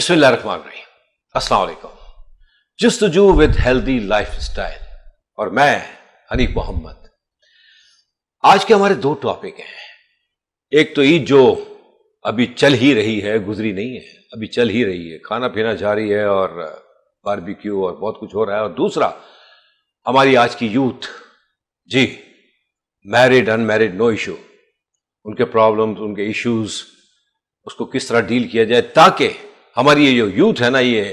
बिस्मिल्लाहिर्रहमानिर्रहीम। अस्सलाम Justuju with healthy life style और मैं हनीफ मोहम्मद। आज के हमारे दो टॉपिक हैं। एक तो ईद जो अभी चल ही रही है, गुजरी नहीं है, अभी चल ही रही है। खाना पीना जारी है और बारबेक्यू और बहुत कुछ हो रहा है। और दूसरा, हमारी आज की यूथ, जी, मैरिड, अनमैरिड, नो इशू। उनके प्रॉब्लम्स, उनके इश्यूज़, उसको किस तरह डील किया जाए ताकि हमारी ये जो यूथ है ना ये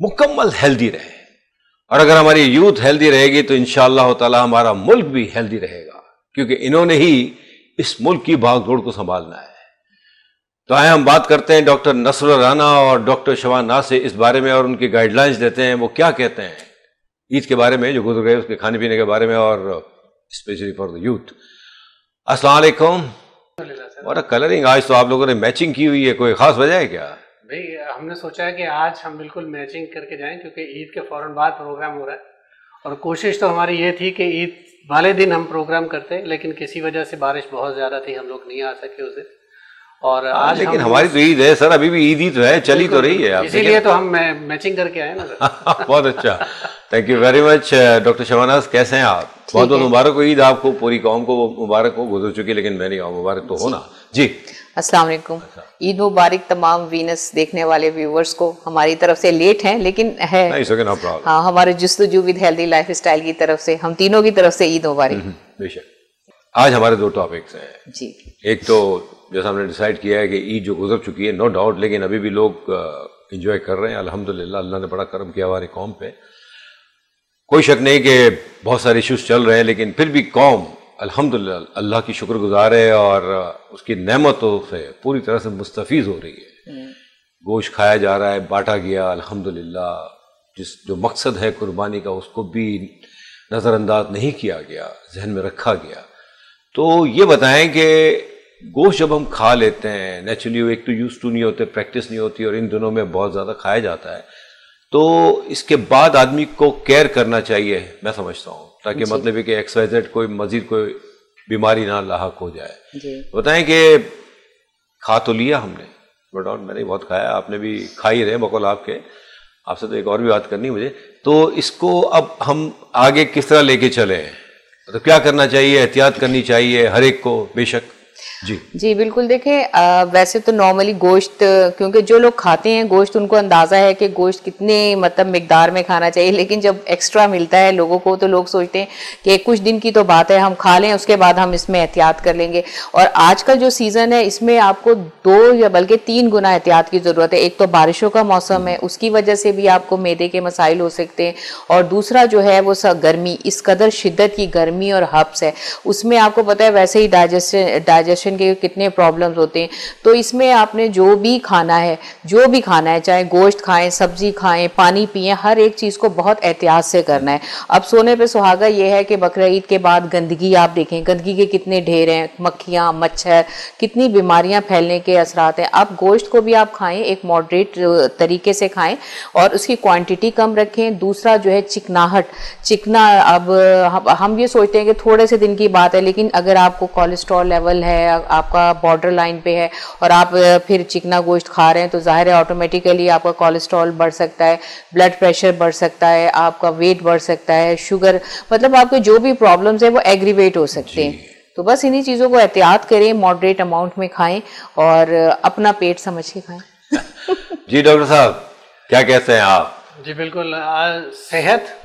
मुकम्मल हेल्दी रहे। और अगर हमारी यूथ हेल्दी रहेगी तो इन ताला हमारा मुल्क भी हेल्दी रहेगा क्योंकि इन्होंने ही इस मुल्क की भागदौड़ को संभालना है। तो आए हम बात करते हैं डॉक्टर नसर राना और डॉक्टर शवाना से इस बारे में और उनकी गाइडलाइंस देते हैं। वो क्या कहते हैं? ईद के बारे में जो गुजर गए उसके खाने पीने के बारे में और स्पेशली फॉर द यूथ। अस्सलाम वालेकुम। और कलरिंग आज तो आप लोगों ने मैचिंग की हुई है कोई खास वजह है क्या? भाई हमने सोचा है कि आज हम बिल्कुल मैचिंग करके जाएँ क्योंकि ईद के फ़ौरन बाद प्रोग्राम हो रहा है। और कोशिश तो हमारी ये थी कि ईद वाले दिन हम प्रोग्राम करते लेकिन किसी वजह से बारिश बहुत ज़्यादा थी हम लोग नहीं आ सके उस दिन। और हाँ, आज लेकिन हम हमारी तो ईद है सर अभी भी ईद ही तो है चली तो रही है इसीलिए तो हम मैचिंग करके आए ना बहुत अच्छा। Thank you very much doctor Shabanaz कैसे हैं आप? बहुत बहुत मुबारक हो ईद आपको पूरी कौम को मुबारक हो गुजर चुकी लेकिन मैंने कहा मुबारक तो होना जी। अस्सलाम वालेकुम। अच्छा। ईद मुबारक तमाम वीनस देखने वाले व्यूवर्स को हमारी तरफ़ से लेट हैं लेकिन है। हाँ हमारे जस्तजू विद हेल्दी लाइफ स्टाइल की तरफ़ से हम तीनों की तरफ़ से ईद मुबारक। हम्म, बेशक। आज हमारे दो टॉपिक्स हैं। जी। एक तो जैसा हमने डिसाइड किया है कि ईद जो गुजर चुकी है नो डाउट लेकिन अभी भी लोग इंजॉय कर रहे हैं। अल्हम्दुलिल्लाह अल्लाह ने बड़ा करम किया हमारे कौम पे। कोई शक नहीं कि बहुत सारे इश्यूज़ चल रहे हैं लेकिन फिर भी कौम अल्हम्दुलिल्लाह अल्लाह की शुक्रगुजार है और उसकी नेमतों से पूरी तरह से मुस्तफ़ हो रही है। हम्म। गोश्त खाया जा रहा है बांटा गया अल्हम्दुलिल्लाह। जिस जो मकसद है कुर्बानी का उसको भी नज़रअंदाज नहीं किया गया जहन में रखा गया। तो ये बताएँ कि गोश्त जब हम खा लेते हैं नेचुरली एक तो यूज़ टू नहीं होते प्रैक्टिस नहीं होती और इन दिनों में बहुत ज़्यादा खाया जाता है तो इसके बाद आदमी को केयर करना चाहिए मैं समझता हूँ। ताकि मतलब है कि एक्सवाइजेड कोई मजीद कोई बीमारी ना लाक हो जाए। बताएँ कि खा तो लिया हमने बट और मैंने बहुत खाया आपने भी खा ही रहे बकौल आपके। आपसे तो एक और भी बात करनी मुझे। तो इसको अब हम आगे किस तरह लेके चले? तो क्या करना चाहिए एहतियात करनी चाहिए हर एक को बेशक? जी। जी बिल्कुल देखें वैसे तो नॉर्मली गोश्त क्योंकि जो लोग खाते हैं गोश्त उनको अंदाज़ा है कि गोश्त कितने मतलब मकदार में खाना चाहिए लेकिन जब एक्स्ट्रा मिलता है लोगों को तो लोग सोचते हैं कि कुछ दिन की तो बात है हम खा लें उसके बाद हम इसमें एहतियात कर लेंगे। और आज का जो सीज़न है इसमें आपको दो या बल्कि तीन गुना एहतियात की ज़रूरत है। एक तो बारिशों का मौसम है उसकी वजह से भी आपको मैदे के मसाइल हो सकते हैं और दूसरा जो है वो गर्मी इस कदर शिद्दत की गर्मी और हब्स है। उसमें आपको पता है वैसे ही डाइजेस्ट डाइजेशन डाइजेशन के कितने प्रॉब्लम्स होते हैं। तो इसमें आपने जो भी खाना है, जो भी खाना है, चाहे गोश्त खाएँ, सब्ज़ी खाएँ, पानी पिए, हर एक चीज़ को बहुत एहतियात से करना है। अब सोने पे सुहागा ये है कि बकर ईद के बाद गंदगी आप देखें, गंदगी के कितने ढेर हैं, मक्खियाँ, मच्छर, कितनी बीमारियाँ फैलने के असरात हैं। अब गोश्त को भी आप खाएँ, एक मॉडरेट तरीके से खाएँ और उसकी क्वांटिटी कम रखें। दूसरा जो है चिकनाहट। चिकना, अब हम ये सोचते हैं कि थोड़े से दिन की बात है, लेकिन अगर आपको कोलेस्ट्रॉल लेवल है आपका बॉर्डर लाइन पे है और आप फिर चिकना गोश्त खा रहे हैं तो ज़ाहिर है ऑटोमेटिकली आपका कोलेस्ट्रॉल बढ़ सकता है ब्लड प्रेशर बढ़ सकता है आपका वेट बढ़ सकता है शुगर मतलब आपके जो भी प्रॉब्लम्स है वो एग्रीवेट हो सकते हैं। तो बस इन्हीं चीज़ों को एहतियात करें मॉडरेट अमाउंट में खाएँ और अपना पेट समझ के खाएँ। जी डॉक्टर साहब क्या कहते हैं आप? जी बिल्कुल सेहत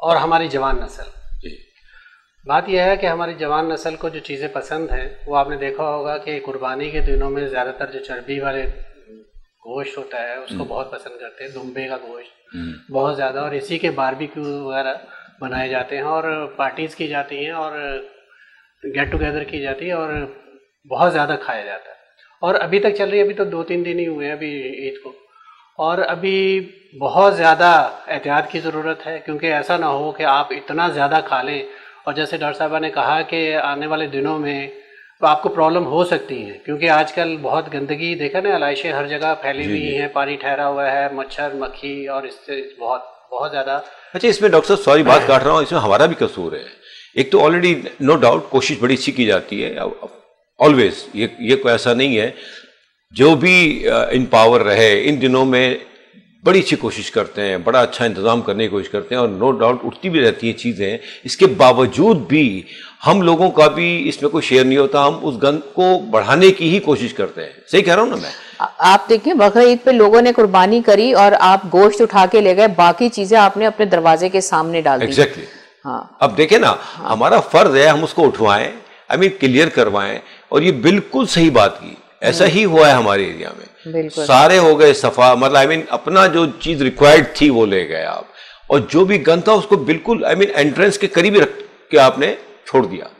और हमारी जवान नस्ल। बात यह है कि हमारी जवान नस्ल को जो चीज़ें पसंद हैं वो आपने देखा होगा कि कुर्बानी के दिनों में ज़्यादातर जो चर्बी वाले गोश्त होता है उसको हम्म। बहुत पसंद करते हैं दुम्बे का गोश्त हम्म। बहुत ज़्यादा और इसी के बारबेक्यू वगैरह बनाए जाते हैं और पार्टीज़ की जाती हैं और गेट टुगेदर की जाती है और बहुत ज़्यादा खाया जाता है और अभी तक चल रही है अभी तो दो तीन दिन ही हुए हैं अभी ईद को और अभी बहुत ज़्यादा एहतियात की ज़रूरत है क्योंकि ऐसा ना हो कि आप इतना ज़्यादा खा लें और जैसे डॉक्टर साहबा ने कहा कि आने वाले दिनों में तो आपको प्रॉब्लम हो सकती है क्योंकि आजकल बहुत गंदगी देखा ना अलाइशें हर जगह फैली हुई हैं पानी ठहरा हुआ है मच्छर मक्खी और इससे बहुत बहुत ज़्यादा। अच्छा इसमें डॉक्टर साहब सॉरी बात काट रहा हूँ इसमें हमारा भी कसूर है। एक तो ऑलरेडी नो डाउट कोशिश बड़ी अच्छी की जाती है ऑलवेज ये ये कोई ऐसा नहीं है। जो भी इन पावर रहे इन दिनों में बड़ी अच्छी कोशिश करते हैं बड़ा अच्छा इंतज़ाम करने की कोशिश करते हैं और नो डाउट उठती भी रहती हैं चीज़ें। इसके बावजूद भी हम लोगों का भी इसमें कोई शेयर नहीं होता हम उस गंद को बढ़ाने की ही कोशिश करते हैं। सही कह रहा हूँ ना मैं? आप देखिए बकरा ईद पे लोगों ने कुर्बानी करी और आप गोश्त उठा के ले गए बाकी चीज़ें आपने अपने दरवाजे के सामने डाल एग्जैक्टली हाँ। अब देखे ना हाँ। हमारा फ़र्ज़ है हम उसको उठवाएँ आई मीन क्लियर करवाएँ और ये बिल्कुल सही बात की ऐसा ही हुआ है हमारे एरिया में। सारे हो गए सफ़ा मतलब आई मीन अपना जो चीज़ रिक्वायर्ड थी वो ले गए आप। और जो भी गन था उसको बिल्कुल आई मीन एंट्रेंस के करीब रख के आपने छोड़ दिया।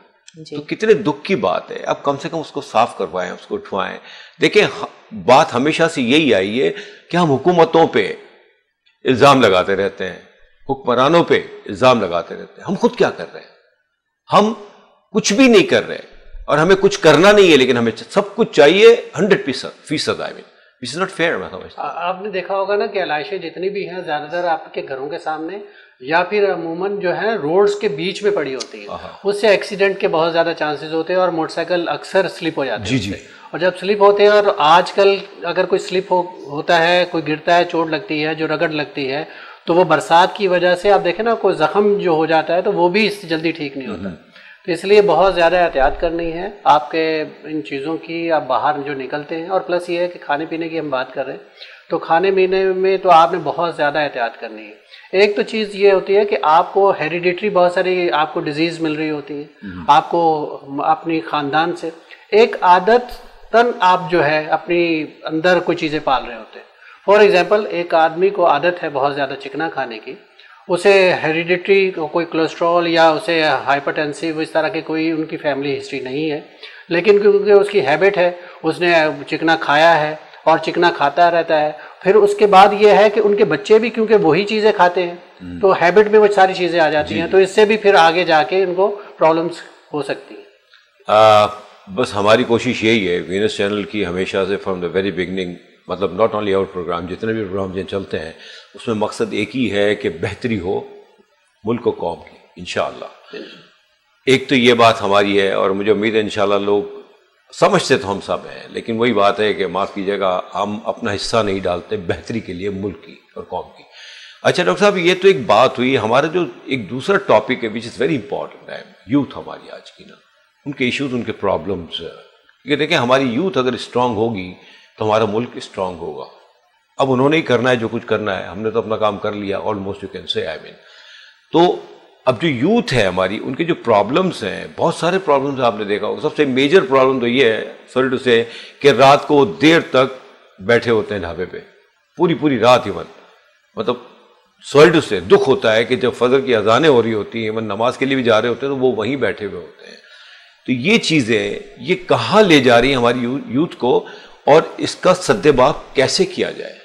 तो कितने दुख की बात है। अब कम से कम उसको साफ़ करवाएँ उसको उठवाएँ। देखिए बात हमेशा से यही आई है कि हम हुकूमतों पे इल्ज़ाम लगाते रहते हैं। हुक्मरानों पे इल्ज़ाम लगाते रहते हैं। हम खुद क्या कर रहे हैं? हम कुछ भी नहीं कर रहे। और हमें कुछ करना नहीं है लेकिन हमें सब कुछ चाहिए hundred फ़ीसद I mean is not fair आपने देखा होगा ना कि अलाइशें जितनी भी हैं ज़्यादातर आपके घरों के सामने या फिर अमूमन जो है रोड्स के बीच में पड़ी होती है। उससे एक्सीडेंट के बहुत ज़्यादा चांसेस होते हैं और मोटरसाइकिल अक्सर स्लिप हो जाते हैं जी। जी और जब स्लिप होते हैं और आजकल अगर कोई स्लिप हो होता है कोई गिरता है चोट लगती है जो रगड़ लगती है तो वो बरसात की वजह से आप देखें ना कोई जख्म जो हो जाता है तो वो भी इससे जल्दी ठीक नहीं होता। हम्म। तो इसलिए बहुत ज़्यादा एहतियात करनी है आपके इन चीज़ों की आप बाहर जो निकलते हैं। और प्लस ये है कि खाने पीने की हम बात कर रहे हैं। तो खाने पीने में तो आपने बहुत ज़्यादा एहतियात करनी है। एक तो चीज़ ये होती है कि आपको हेरिडिटरी बहुत सारी आपको डिज़ीज़ मिल रही होती है। हम्म। आपको अपनी ख़ानदान से एक आदत तन आप जो है अपनी अंदर कोई चीज़ें पाल रहे होते हैं। फॉर एग्ज़ाम्पल एक आदमी को आदत है बहुत ज़्यादा चिकना खाने की। उसे हेरिडिटरी कोई कोलेस्ट्रॉल या उसे हाइपरटेंसिव इस तरह की कोई उनकी फैमिली हिस्ट्री नहीं है। लेकिन क्योंकि उसकी हैबिट है उसने चिकना खाया है और चिकना खाता रहता है फिर उसके बाद ये है कि उनके बच्चे भी क्योंकि वही चीज़ें खाते हैं हम्म। तो हैबिट में वो सारी चीज़ें आ जाती हैं तो इससे भी फिर आगे जाके इनको प्रॉब्लम्स हो सकती हैं। बस हमारी कोशिश यही है वीनस चैनल की हमेशा से फ्रॉम द वेरी बिगनिंग मतलब नॉट ओनली आवर प्रोग्राम जितने भी प्रोग्राम जो चलते हैं, उसमें मकसद एक ही है कि बेहतरी हो, मुल्क व कौम की इन एक तो ये बात हमारी है और मुझे उम्मीद है इन लोग समझते तो हम सब हैं, लेकिन वही बात है कि माफ़ कीजिएगा, हम अपना हिस्सा नहीं डालते बेहतरी के लिए मुल्क की और कौम की। अच्छा डॉक्टर साहब, ये तो एक बात हुई, हमारा जो एक दूसरा टॉपिक है विच इज़ वेरी इंपॉर्टेंट है यूथ हमारी आज की ना, उनके इश्यूज़ उनके प्रॉब्लम्स क्योंकि देखें हमारी यूथ अगर स्ट्रांग होगी तो हमारा मुल्क स्ट्रांग होगा। अब उन्होंने ही करना है, जो कुछ करना है। हमने तो अपना काम कर लिया ऑलमोस्ट यू कैन से आई मीन तो अब जो यूथ है हमारी, उनके जो प्रॉब्लम्स हैं, बहुत सारे प्रॉब्लम्स आपने देखा होगा। सबसे मेजर प्रॉब्लम तो ये है सॉरी टू से कि रात को देर तक बैठे होते हैं ढाबे पे। पूरी पूरी रात ही मतलब सॉरी टू से दुख होता है कि जब फजर की अजानें हो रही होती हैं नमाज़ के लिए भी जा रहे होते हैं तो वो वहीं बैठे हुए होते हैं। तो ये चीज़ें, ये कहाँ ले जा रही हैं हमारी यूथ को? और इसका सद्यभाव कैसे किया जाए?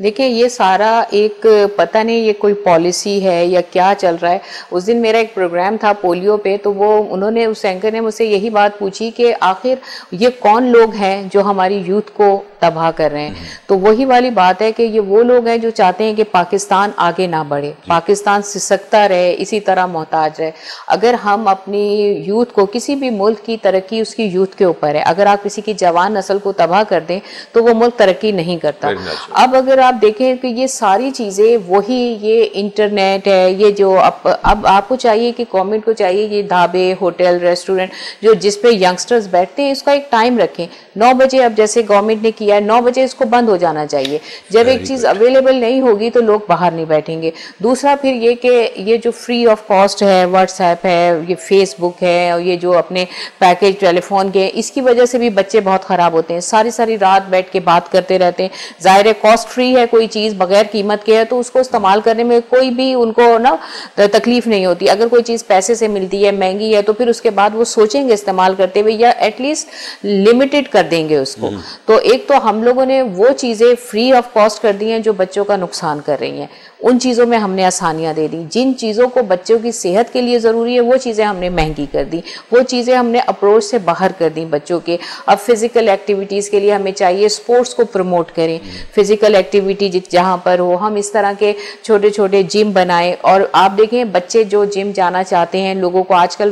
देखिए ये सारा एक पता नहीं ये कोई पॉलिसी है या क्या चल रहा है। उस दिन मेरा एक प्रोग्राम था पोलियो पे तो वो उन्होंने उस एंकर ने मुझसे यही बात पूछी कि आखिर ये कौन लोग हैं जो हमारी यूथ को तबाह कर रहे हैं? हम्म। तो वही वाली बात है कि ये वो लोग हैं जो चाहते हैं कि पाकिस्तान आगे ना बढ़े पाकिस्तान सिसकता रहे इसी तरह मोहताज रहे। अगर हम अपनी यूथ को किसी भी मुल्क की तरक्की उसकी यूथ के ऊपर है। अगर आप किसी की जवान नस्ल को तबाह कर दें तो वो मुल्क तरक्की नहीं करता। अब अगर आप देखें कि ये सारी चीज़ें वही ये इंटरनेट है ये जो अब अब आपको चाहिए कि गवर्नमेंट को चाहिए ये ढाबे होटल रेस्टोरेंट जो जिस पे यंगस्टर्स बैठते हैं इसका एक टाइम रखें। नौ बजे अब जैसे गवर्नमेंट ने किया है नौ बजे इसको बंद हो जाना चाहिए। जब एक चीज़ अवेलेबल नहीं होगी तो लोग बाहर नहीं बैठेंगे। दूसरा फिर ये कि ये जो फ्री ऑफ़ कॉस्ट है व्हाट्सएप है ये फेसबुक है और ये जो अपने पैकेज टेलीफोन के इसकी वजह से भी बच्चे बहुत ख़राब होते हैं। सारी सारी रात बैठ के बात करते रहते हैं। ज़ाहिर है कॉस्ट फ्री है कोई चीज़ बगैर कीमत के है तो उसको इस्तेमाल करने में कोई भी उनको ना तकलीफ़ नहीं होती। अगर कोई चीज़ पैसे से मिलती है महँगी है तो फिर उसके बाद वो सोचेंगे इस्तेमाल करते हुए या एटलीस्ट लिमिटेड कर देंगे उसको। हम्म। तो एक तो हम लोगों ने वो चीज़ें फ्री ऑफ़ कॉस्ट कर दी हैं जो बच्चों का नुकसान कर रही हैं। उन चीज़ों में हमने आसानियाँ दे दी। जिन चीज़ों को बच्चों की सेहत के लिए ज़रूरी है वो चीज़ें हमने महँगी कर दी। वो चीज़ें हमने अप्रोच से बाहर कर दी बच्चों के। अब फ़िज़िकल एक्टिविटीज़ के लिए हमें चाहिए स्पोर्ट्स को प्रमोट करें। फ़िज़िकल एक्टिविटी एक्टिविटी जहाँ पर हो हम इस तरह के छोटे छोटे जिम बनाए। और आप देखें बच्चे जो जिम जाना चाहते हैं लोगों को आजकल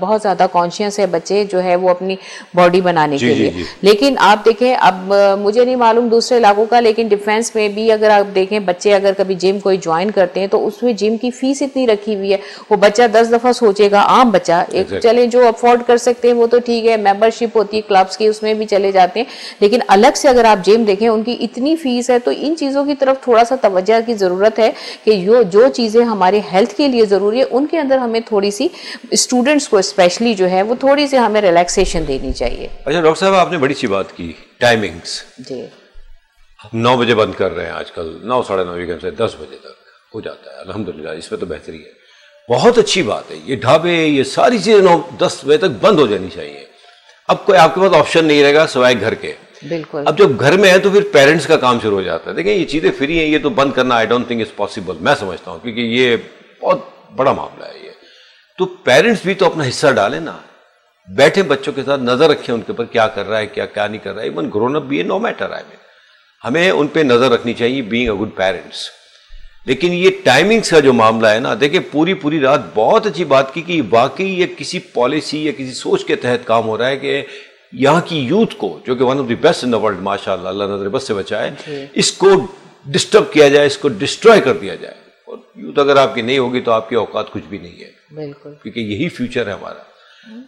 बहुत ज़्यादा कॉन्शियस है बच्चे जो है वो अपनी बॉडी बनाने के लिए। लेकिन आप देखें अब मुझे नहीं मालूम दूसरे इलाकों का लेकिन डिफेंस में भी अगर आप देखें बच्चे अगर कभी जिम कोई ज्वाइन करते हैं तो उसमें जिम की फ़ीस इतनी रखी हुई है। वो बच्चा दस दफ़ा सोचेगा आम बच्चा एक चले जो अफोर्ड कर सकते हैं वो तो ठीक है मेंबरशिप होती है क्लब्स की उसमें भी चले जाते हैं। लेकिन अलग से अगर आप जिम देखें उनकी इतनी फ़ीस है तो इन चीज़ों की तरफ़ थोड़ा सा तवज्जो की ज़रूरत है कि जो जो चीज़ें हमारे हेल्थ के लिए ज़रूरी है उनके अंदर हमें थोड़ी सी स्टूडेंट्स को स्पेशली जो है वो थोड़ी सी हमें रिलैक्सेशन देनी चाहिए। अच्छा डॉक्टर साहब आपने बड़ी सी बात की टाइमिंग्स जी। नौ बजे बंद कर रहे हैं आजकल नौ साढ़े नौ से दस बजे तक हो जाता है अलहमदिल्ला इसमें तो बेहतरी है। बहुत अच्छी बात है ये ढाबे ये सारी चीज़ें नौ दस बजे तक बंद हो जानी चाहिए। अब कोई आपके पास ऑप्शन नहीं रहेगा सवाए घर के। बिल्कुल। अब जब घर में है तो फिर पेरेंट्स का काम शुरू हो जाता है। देखिए, ये चीज़ें फ्री हैं, ये तो बंद करना I don't think is possible मैं समझता हूँ, क्योंकि ये बहुत बड़ा मामला है ये। तो पेरेंट्स भी तो अपना हिस्सा डालें ना। बैठे बच्चों के साथ नज़र रखें उनके ऊपर, क्या कर रहा है, क्या क्या नहीं कर रहा है। इवन ग्रोन अप भी है नो मैटर आई मीन हमें उन पर नज़र रखनी चाहिए बींग अ गुड पेरेंट्स लेकिन ये टाइमिंग्स का जो मामला है ना, देखिए पूरी पूरी रात बहुत अच्छी बात की कि वाकई ये किसी पॉलिसी या किसी सोच के तहत काम हो रहा है कि यहाँ की यूथ को जो कि one of the best in the world माशा अल्लाह नज़र बस से बचाए इसको डिस्टर्ब किया जाए इसको डिस्ट्रॉय कर दिया जाए। और यूथ अगर आपकी नहीं होगी तो आपकी औकात कुछ भी नहीं है। बिल्कुल। क्योंकि यही फ्यूचर है हमारा।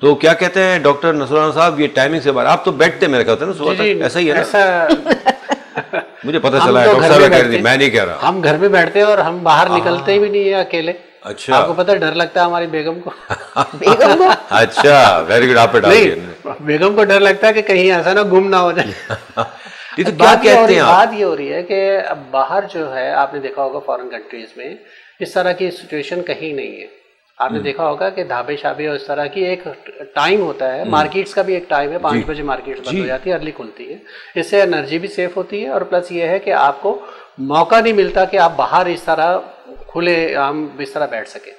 तो क्या कहते हैं डॉक्टर नसराना साहब ये टाइमिंग से बाहर आप तो बैठते मेरे कहते हैं ना सुबह ऐसा ही है ना? मुझे पता चला तो है मैं नहीं कह रहा। हम घर में बैठते हैं और हम बाहर निकलते भी नहीं है अकेले। अच्छा। आपको पता है डर लगता है हमारी बेगम को। बेगम को? अच्छा वेरी गुड आप नहीं बेगम को डर लगता है कि कहीं ऐसा ना गुम ना हो जाए। ये तो क्या कहते हैं बात ये हो रही है कि अब बाहर जो है आपने देखा होगा फॉरेन कंट्रीज़ में इस तरह की सिचुएशन कहीं नहीं है। आपने हम्म। देखा होगा कि धाबे शाबे और इस तरह की एक टाइम होता है। Markets hmm. का भी एक टाइम है। पाँच बजे मार्केट बंद हो जाती है अर्ली खुलती है। इससे एनर्जी भी सेफ़ होती है और प्लस ये है कि आपको मौका नहीं मिलता कि आप बाहर इस तरह खुले आम इस तरह बैठ सके।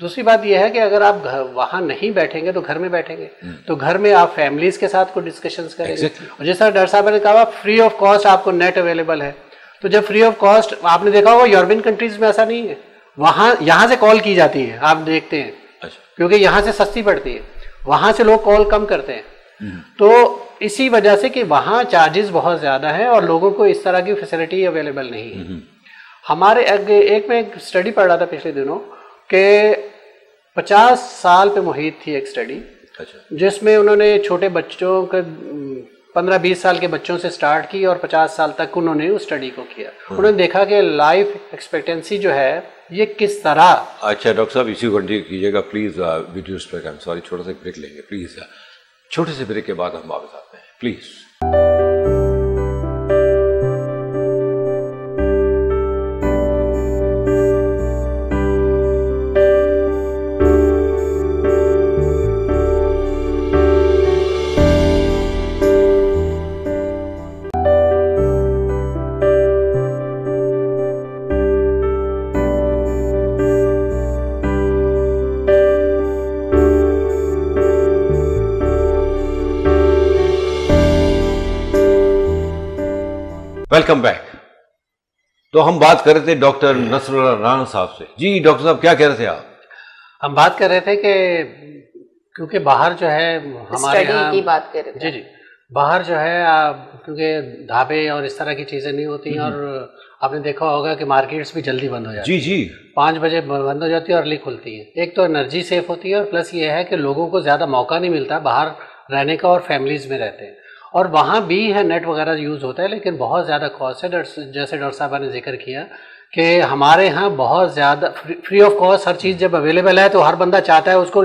दूसरी बात यह है कि अगर आप वहाँ नहीं बैठेंगे तो घर में बैठेंगे। हम्म। तो घर में आप फैमिलीज़ के साथ को डिस्कशंस करेंगे। Exactly. और जैसा डर साहब ने कहा फ्री ऑफ़ कॉस्ट आपको नेट अवेलेबल है। तो जब फ्री ऑफ़ कॉस्ट आपने देखा होगा यूरोपियन कंट्रीज़ में ऐसा नहीं है। वहाँ यहाँ से कॉल की जाती है आप देखते हैं अच्छा। क्योंकि यहाँ से सस्ती पड़ती है वहाँ से लोग कॉल कम करते हैं हम्म। तो इसी वजह से कि वहाँ चार्जेस बहुत ज़्यादा है और लोगों को इस तरह की फैसिलिटी अवेलेबल नहीं है हम्म। हमारे एक में एक स्टडी पढ़ रहा था पिछले दिनों के पचास साल पे मुहित थी एक स्टडी अच्छा जिसमें उन्होंने छोटे बच्चों के पंद्रह बीस साल के बच्चों से स्टार्ट की और पचास साल तक उन्होंने उस स्टडी को किया हाँ। उन्होंने देखा कि लाइफ एक्सपेक्टेंसी जो है ये किस तरह अच्छा डॉक्टर साहब इसी कंटिन्यू कीजिएगा प्लीज़ वीडियो सॉरी छोटा सा ब्रेक लेंगे प्लीज़ छोटे से ब्रेक के बाद हम वापस आते हैं प्लीज़ वेलकम बैक तो हम बात कर रहे थे डॉक्टर नसरुल्ला राना साहब से। जी डॉक्टर साहब क्या कह रहे थे आप? हम बात कर रहे थे कि क्योंकि बाहर जो है हमारे यहाँ की बात कर रहे थे। जी जी। बाहर जो है क्योंकि ढाबे और इस तरह की चीज़ें नहीं होती हैं हम्म। और आपने देखा होगा कि मार्केट्स भी जल्दी बंद हो जाती जी जी। पाँच बजे बंद हो जाती है और अर्ली खुलती है। एक तो एनर्जी सेफ़ होती है और प्लस ये है कि लोगों को ज़्यादा मौका नहीं मिलता बाहर रहने का और फैमिलीज़ में रहते हैं। और वहाँ भी है नेट वगैरह यूज़ होता है लेकिन बहुत ज़्यादा कॉस्ट है। जैसे डॉक्टर साहब ने ज़िक्र किया कि हमारे यहाँ बहुत ज़्यादा फ्री ऑफ़ कॉस्ट हर चीज़ जब अवेलेबल है तो हर बंदा चाहता है उसको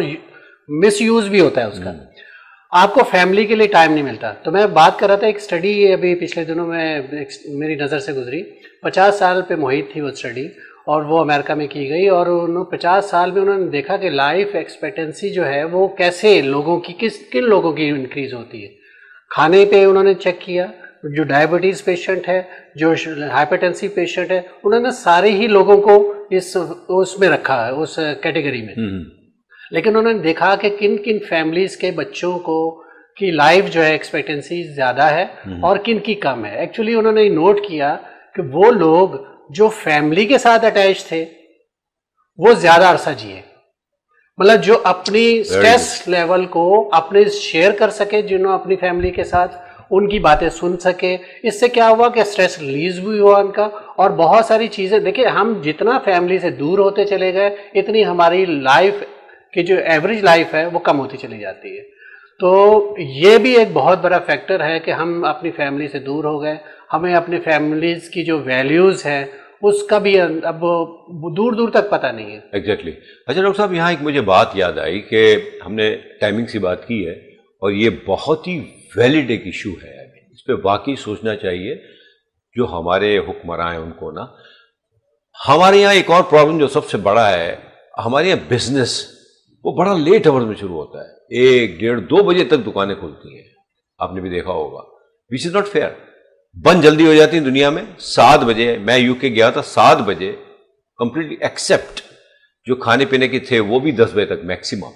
मिस यूज़ भी होता है उसका। हम्म। आपको फैमिली के लिए टाइम नहीं मिलता। तो मैं बात कर रहा था एक स्टडी अभी पिछले दिनों में मेरी नज़र से गुजरी। पचास साल पे मुहित थी वो स्टडी और वो अमेरिका में की गई और उन्होंने पचास साल में उन्होंने देखा कि लाइफ एक्सपेक्टेंसी जो है वो कैसे लोगों की किस किन लोगों की इंक्रीज होती है। खाने पे उन्होंने चेक किया जो डायबिटीज़ पेशेंट है जो हाइपरटेंसी पेशेंट है उन्होंने सारे ही लोगों को इस उसमें रखा है उस कैटेगरी में हम्म। लेकिन उन्होंने देखा कि किन किन फैमिलीज़ के बच्चों को की लाइफ जो है एक्सपेक्टेंसी ज़्यादा है हम्म। और किन की कम है एक्चुअली उन्होंने नोट किया कि वो लोग जो फैमिली के साथ अटैच थे वो ज़्यादा अरसा जिए मतलब जो अपनी स्ट्रेस लेवल को अपने शेयर कर सके जिन्होंने अपनी फैमिली के साथ उनकी बातें सुन सके। इससे क्या हुआ कि स्ट्रेस रिलीज़ भी हुआ उनका और बहुत सारी चीज़ें देखिए हम जितना फैमिली से दूर होते चले गए इतनी हमारी लाइफ की जो एवरेज लाइफ है वो कम होती चली जाती है। तो ये भी एक बहुत बड़ा फैक्टर है कि हम अपनी फैमिली से दूर हो गए। हमें अपनी फैमिलीज़ की जो वैल्यूज़ है उसका भी अब दूर दूर तक पता नहीं है। Exactly exactly. अच्छा डॉक्टर साहब, यहाँ एक मुझे बात याद आई कि हमने टाइमिंग से बात की है और ये बहुत ही वैलिड एक इशू है। इस पर वाकई सोचना चाहिए, जो हमारे हुक्मरान हैं उनको ना। हमारे यहाँ एक और प्रॉब्लम जो सबसे बड़ा है, हमारे यहाँ बिज़नेस वो बड़ा लेट आवर्स में शुरू होता है। एक डेढ़ दो बजे तक दुकानें खुलती हैं। आपने भी देखा होगा। विच इज़ नॉट फेयर बंद जल्दी हो जाती है दुनिया में सात बजे मैं यूके गया था सात बजे कंप्लीटली एक्सेप्ट जो खाने पीने के थे वो भी दस बजे तक मैक्सिमम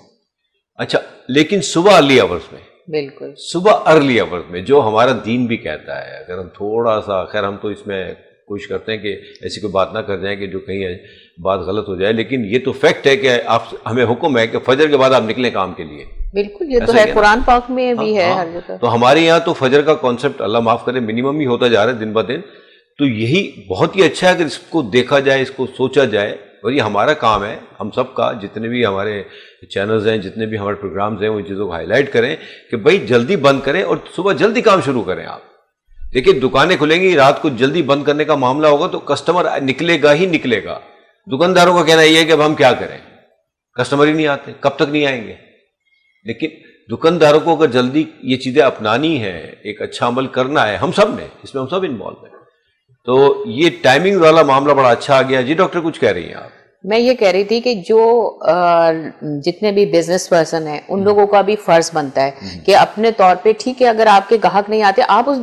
अच्छा लेकिन सुबह अर्ली आवर्स में। बिल्कुल। सुबह अर्ली आवर्स में जो हमारा दीन भी कहता है अगर हम थोड़ा सा खैर हम तो इसमें कोशिश करते हैं कि ऐसी कोई बात ना कर जाए कि जो कहीं बात गलत हो जाए लेकिन ये तो फैक्ट है कि आप हमें हुक्म है कि फजर के बाद आप निकलें काम के लिए। बिल्कुल ये तो है कुरान पाक में भी हाँ, है। हाँ, हर जगह। तो हमारे यहाँ तो फजर का कॉन्सेप्ट अल्लाह माफ़ करे मिनिमम ही होता जा रहा है दिन ब दिन। तो यही बहुत ही अच्छा है अगर इसको देखा जाए इसको सोचा जाए और ये हमारा काम है हम सब का जितने भी हमारे चैनल्स हैं जितने भी हमारे प्रोग्राम्स हैं उन चीज़ों को हाईलाइट करें कि भाई जल्दी बंद करें और सुबह जल्दी काम शुरू करें आप। देखिए दुकानें खुलेंगी रात को जल्दी बंद करने का मामला होगा तो कस्टमर निकलेगा ही निकलेगा। दुकानदारों का कहना यह है कि अब हम क्या करें? कस्टमर ही नहीं आते, कब तक नहीं आएँगे? लेकिन दुकानदारों को अगर जल्दी ये चीज़ें अपनानी है, एक अच्छा अमल करना है, हम सबने, इसमें हम सब इन्वॉल्व हैं। तो ये टाइमिंग वाला मामला बड़ा अच्छा आ गया। जी डॉक्टर कुछ कह रही हैं आप? मैं ये कह रही थी कि जो जितने भी बिज़नेस पर्सन हैं उन हम्म। लोगों का भी फ़र्ज़ बनता है हम्म। कि अपने तौर पे ठीक है अगर आपके ग्राहक नहीं आते आप उस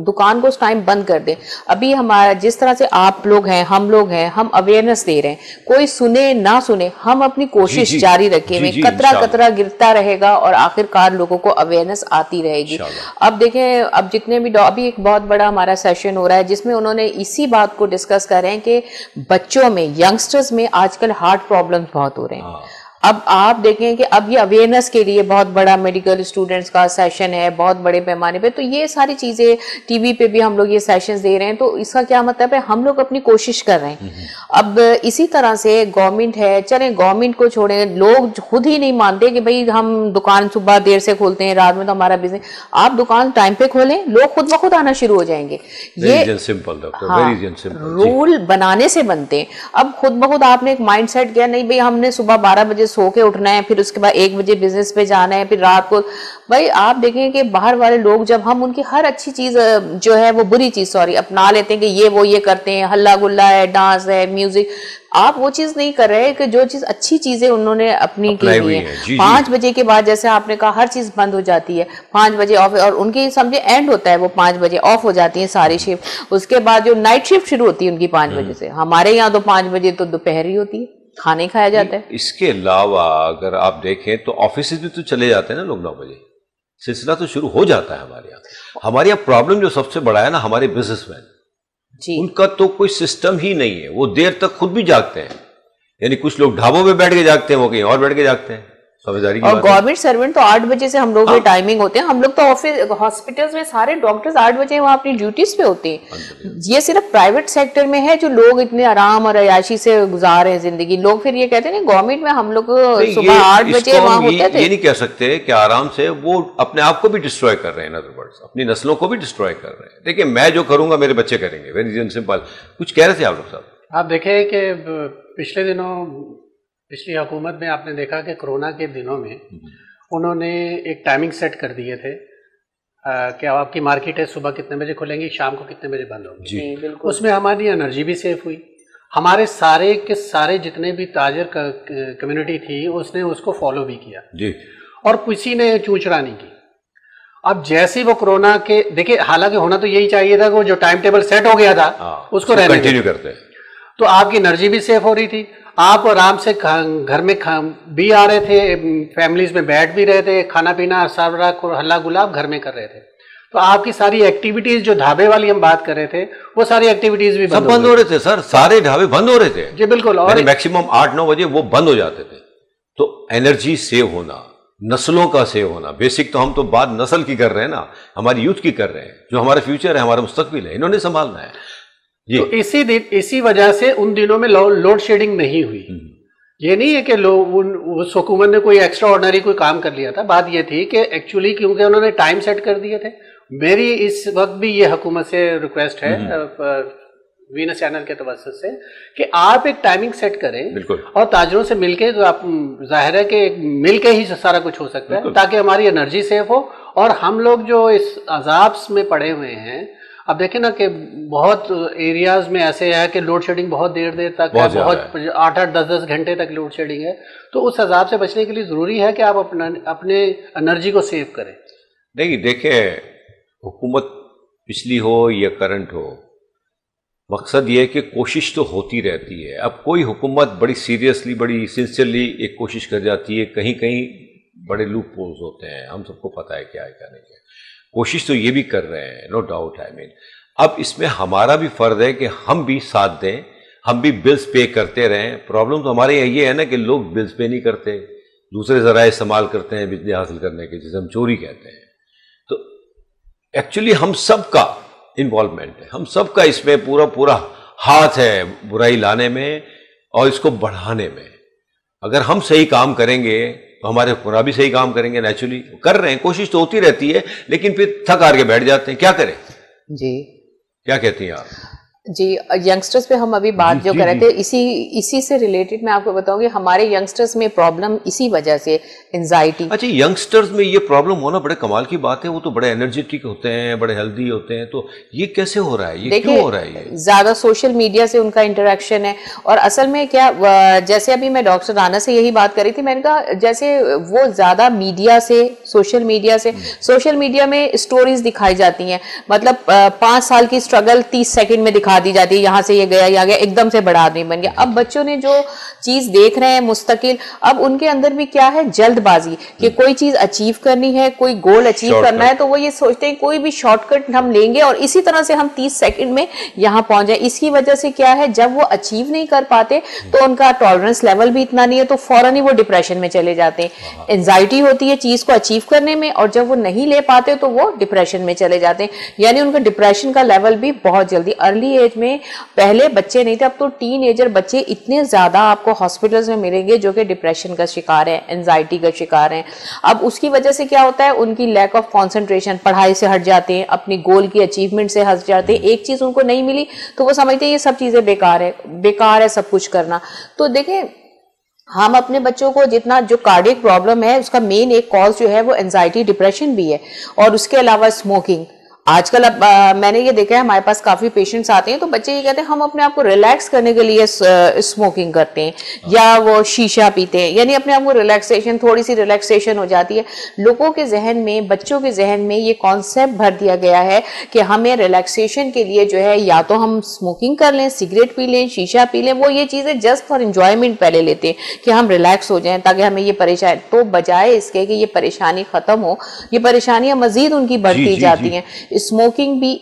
दुकान को उस टाइम बंद कर दें। अभी हमारा जिस तरह से आप लोग हैं हम लोग हैं हम अवेयरनेस दे रहे हैं कोई सुने ना सुने हम अपनी कोशिश जी, जारी रखे। हुए कतरा कतरा गिरता रहेगा और आखिरकार लोगों को अवेयरनेस आती रहेगी। अब देखें अब जितने भी अभी एक बहुत बड़ा हमारा सेशन हो रहा है जिसमें उन्होंने इसी बात को डिस्कस कर रहे हैं कि बच्चों में यंगस्टर्स में आजकल हार्ट प्रॉब्लम्स बहुत हो रहे हैं हाँ। अब आप देखें कि अब ये अवेयरनेस के लिए बहुत बड़ा मेडिकल स्टूडेंट्स का सेशन है बहुत बड़े पैमाने पे। तो ये सारी चीज़ें टीवी पे भी हम लोग ये सेशंस दे रहे हैं। तो इसका क्या मतलब है? हम लोग अपनी कोशिश कर रहे हैं। हम्म। अब इसी तरह से गवर्नमेंट है चले गवर्नमेंट को छोड़े। लोग खुद ही नहीं मानते कि भाई हम दुकान सुबह देर से खोलते हैं रात में तो हमारा बिज़नेस आप दुकान टाइम पे खोलें लोग खुद ब खुद आना शुरू हो जाएँगे। ये सिंपल हाँ, रूल बनाने से बनते हैं। अब खुद ब खुद आपने एक माइंड सेट किया नहीं भाई हमने सुबह बारह बजे सो के उठना है फिर उसके बाद एक बजे बिज़नेस पे जाना है फिर रात को। भाई आप देखें कि बाहर वाले लोग जब हम उनकी हर अच्छी चीज़ जो है वो बुरी चीज़ सॉरी अपना लेते हैं कि ये वो ये करते हैं हल्ला गुल्ला है डांस है म्यूज़िक आप वो चीज़ नहीं कर रहे कि जो चीज़ अच्छी चीज़ें उन्होंने अपनी की हुई है। पाँच बजे के बाद जैसे आपने कहा हर चीज़ बंद हो जाती है। पाँच बजे ऑफ़ और उनकी समझे एंड होता है वो पाँच बजे ऑफ़ हो जाती है सारी शिफ्ट उसके बाद जो नाइट शिफ्ट शुरू होती है उनकी पाँच बजे हम्म। से। हमारे यहाँ तो पाँच बजे तो दोपहर ही होती है। खाने खाया जाता है? इसके अलावा अगर आप देखें तो ऑफ़िस भी तो चले जाते हैं ना लोग नौ बजे। सिलसिला तो शुरू हो जाता है हमारे यहाँ हमारे यहाँ प्रॉब्लम जो सबसे बड़ा है ना हमारे बिजनेसमैन जी। उनका तो कोई सिस्टम ही नहीं है। वो देर तक खुद भी जागते हैं। यानी कुछ लोग ढाबों में बैठ के जागते हैं वो कहीं और बैठ के जागते हैं। समझदारी और गवर्नमेंट सर्वेंट तो आठ बजे से हम लोग हाँ। टाइमिंग होते हैं। हम लोग तो ऑफ़िस हॉस्पिटल्स में सारे डॉक्टर्स आठ बजे वहाँ अपनी ड्यूटीज़ पे होते हैं। हाँ, ये सिर्फ़ प्राइवेट सेक्टर में है जो लोग इतने आराम और अयाशी से गुजार रहे हैं ज़िंदगी। लोग फिर ये कहते हैं गवर्नमेंट में हम लोग सुबह आठ बजे वहाँ होते थे। ये नहीं कह सकते कि आराम से वो अपने आप को भी डिस्ट्रॉय कर रहे हैं अपनी नस्लों को भी डिस्ट्रॉय कर रहे हैं। देखिए मैं जो करूँगा मेरे बच्चे करेंगे। वेरी सिंपल कुछ कह रहे थे आप लोग साहब? आप देखें कि पिछले दिनों पिछली हुकूमत में आपने देखा कि कोरोना के दिनों में उन्होंने एक टाइमिंग सेट कर दिए थे कि आपकी मार्केट है सुबह कितने बजे खुलेंगी शाम को कितने बजे बंद होगी। जी। बिल्कुल। उसमें हमारी एनर्जी भी सेफ़ हुई। हमारे सारे के सारे जितने भी ताजर कम्युनिटी थी उसने उसको फॉलो भी किया। जी। और किसी ने चूचड़ा नहीं की। अब जैसे वो कोरोना के देखिए हालाँकि होना तो यही चाहिए था कि वो जो टाइम टेबल सेट हो गया था आ, हाँ, उसको रहने कंटिन्यू करते। तो आपकी एनर्जी भी सेफ़ हो रही थी। आप आराम से घर में भी आ रहे थे फैमिलीज़ में बैठ भी रहे थे खाना पीना सारा हल्ला गुलाब घर में कर रहे थे। तो आपकी सारी एक्टिविटीज़ जो ढाबे वाली हम बात कर रहे थे वो सारी एक्टिविटीज़ भी सब बंद हो रहे थे सर सारे ढाबे बंद हो रहे थे। जी बिल्कुल और मैक्सिमम आठ नौ बजे वो बंद हो जाते थे। तो एनर्जी सेव होना नस्लों का सेव होना बेसिक तो हम तो बात नस्ल की कर रहे हैं ना हमारी यूथ की कर रहे हैं जो हमारा फ्यूचर है हमारा मुस्तकबिल है इन्होंने संभालना है। तो इसी दिन इसी वजह से उन दिनों में लोड शेडिंग नहीं हुई। हम्म। ये नहीं है कि लोग उन उस हुकूमत ने कोई एक्स्ट्रा ऑर्डनरी कोई काम कर लिया था। बात ये थी कि एक्चुअली क्योंकि उन्होंने टाइम सेट कर दिए थे। मेरी इस वक्त भी ये हुकूमत से रिक्वेस्ट है वीनस चैनल के तवस्त से कि आप एक टाइमिंग सेट करें और ताजरों से मिलके तो आप ज़ाहिर है कि मिलके ही सारा कुछ हो सकता है ताकि हमारी एनर्जी सेफ़ हो और हम लोग जो इस अजाब में पड़े हुए हैं अब देखें ना कि बहुत एरियाज़ में ऐसे है कि लोड शेडिंग बहुत देर देर तक बहुत है बहुत आठ आठ दस दस घंटे तक लोड शेडिंग है। तो उस हिसाब से बचने के लिए ज़रूरी है कि आप अपना अपने एनर्जी को सेव करें। नहीं देखिए हुकूमत पिछली हो या करंट हो मकसद ये है कि कोशिश तो होती रहती है। अब कोई हुकूमत बड़ी सीरियसली बड़ी सिंसियरली एक कोशिश कर जाती है कहीं कहीं बड़े लूप पोल्स होते हैं। हम सबको पता है क्या है क्या नहीं है। कोशिश तो ये भी कर रहे हैं नो डाउट आई मीन अब इसमें हमारा भी फ़र्ज़ है कि हम भी साथ दें, हम भी बिल्स पे करते रहें। प्रॉब्लम तो हमारे यहाँ ये है ना कि लोग बिल्स पे नहीं करते, दूसरे ज़रा इस्तेमाल करते हैं बिजली हासिल करने के, जिसे हम चोरी कहते हैं। तो एक्चुअली हम सब का इन्वॉल्वमेंट है, हम सब का इसमें पूरा पूरा हाथ है बुराई लाने में और इसको बढ़ाने में। अगर हम सही काम करेंगे तो हमारे हुक्मरान भी सही काम करेंगे नेचुरली कर रहे हैं कोशिश तो होती रहती है लेकिन फिर थक हार के बैठ जाते हैं। क्या करें? जी। क्या कहती हैं आप? जी यंगस्टर्स पे हम अभी बात जो कर रहे थे इसी इसी से रिलेटेड मैं आपको बताऊँगी हमारे यंगस्टर्स में प्रॉब्लम इसी वजह से एंजाइटी अच्छा यंगस्टर्स में ये प्रॉब्लम होना बड़े कमाल की बात है वो तो बड़े एनर्जेटिक होते हैं बड़े हेल्दी होते हैं तो ये कैसे हो रहा है? ये क्यों हो रहा है ज़्यादा सोशल मीडिया से उनका इंटरेक्शन है और असल में क्या जैसे अभी मैं डॉक्टर राना से यही बात करी थी मैंने कहा जैसे वो ज़्यादा मीडिया से सोशल मीडिया से सोशल मीडिया में स्टोरीज दिखाई जाती हैं मतलब पाँच साल की स्ट्रगल तीस सेकेंड में दिखा दी जाती है यहाँ से ये गया या गया एकदम से बड़ा आदमी बन गया। अब बच्चों ने जो चीज़ देख रहे हैं मुस्तकिल अब उनके अंदर भी क्या है? जल्दबाजी कि कोई चीज़ अचीव करनी है कोई गोल अचीव करना है तो वो ये सोचते हैं कोई भी शॉर्टकट हम लेंगे और इसी तरह से हम तीस सेकंड में यहाँ पहुँच जाए। इसकी वजह से क्या है जब वो अचीव नहीं कर पाते तो उनका टॉलरेंस लेवल भी इतना नहीं है तो फ़ौरन ही वो डिप्रेशन में चले जाते हैं। एंजाइटी होती है चीज़ को अचीव करने में और जब वो नहीं ले पाते तो वो डिप्रेशन में चले जाते हैं। यानी उनका डिप्रेशन का लेवल भी बहुत जल्दी अर्ली एज में पहले बच्चे नहीं थे, अब तो टीन एजर बच्चे इतने ज़्यादा आपको हॉस्पिटल्स में मिलेंगे जो कि डिप्रेशन का शिकार है एनजाइटी का शिकार है। अब उसकी वजह से क्या होता है, उनकी लैक ऑफ़ कॉन्सेंट्रेशन पढ़ाई से हट जाते हैं, अपनी गोल की अचीवमेंट से हट जाते हैं, एक चीज़ उनको नहीं मिली तो वो समझते ये सब चीज़ें बेकार है बेकार है सब कुछ करना। तो देखें, हम अपने बच्चों को जितना, जो कार्डिक प्रॉब्लम है, उसका मेन एक कॉज जो है वो एनजाइटी डिप्रेशन भी है, और उसके अलावा स्मोकिंग आजकल अब आ, मैंने ये देखा है हमारे पास काफ़ी पेशेंट्स आते हैं तो बच्चे ये कहते हैं हम अपने आप को रिलैक्स करने के लिए स्मोकिंग करते हैं या वो शीशा पीते हैं। यानी अपने आप को रिलैक्सेशन थोड़ी सी रिलैक्सेशन हो जाती है। लोगों के जहन में बच्चों के जहन में ये कॉन्सेप्ट भर दिया गया है कि हमें रिलैक्सेशन के लिए जो है या तो हम स्मोकिंग कर लें सिगरेट पी लें शीशा पी लें वो ये चीज़ें जस्ट फॉर इंजॉयमेंट पहले लेते हैं कि हम रिलैक्स हो जाएँ ताकि हमें ये परेशानी तो बजाय इसके कि ये परेशानी खत्म हो ये परेशानियाँ मजीद उनकी बढ़ती जाती हैं। स्मोकिंग भी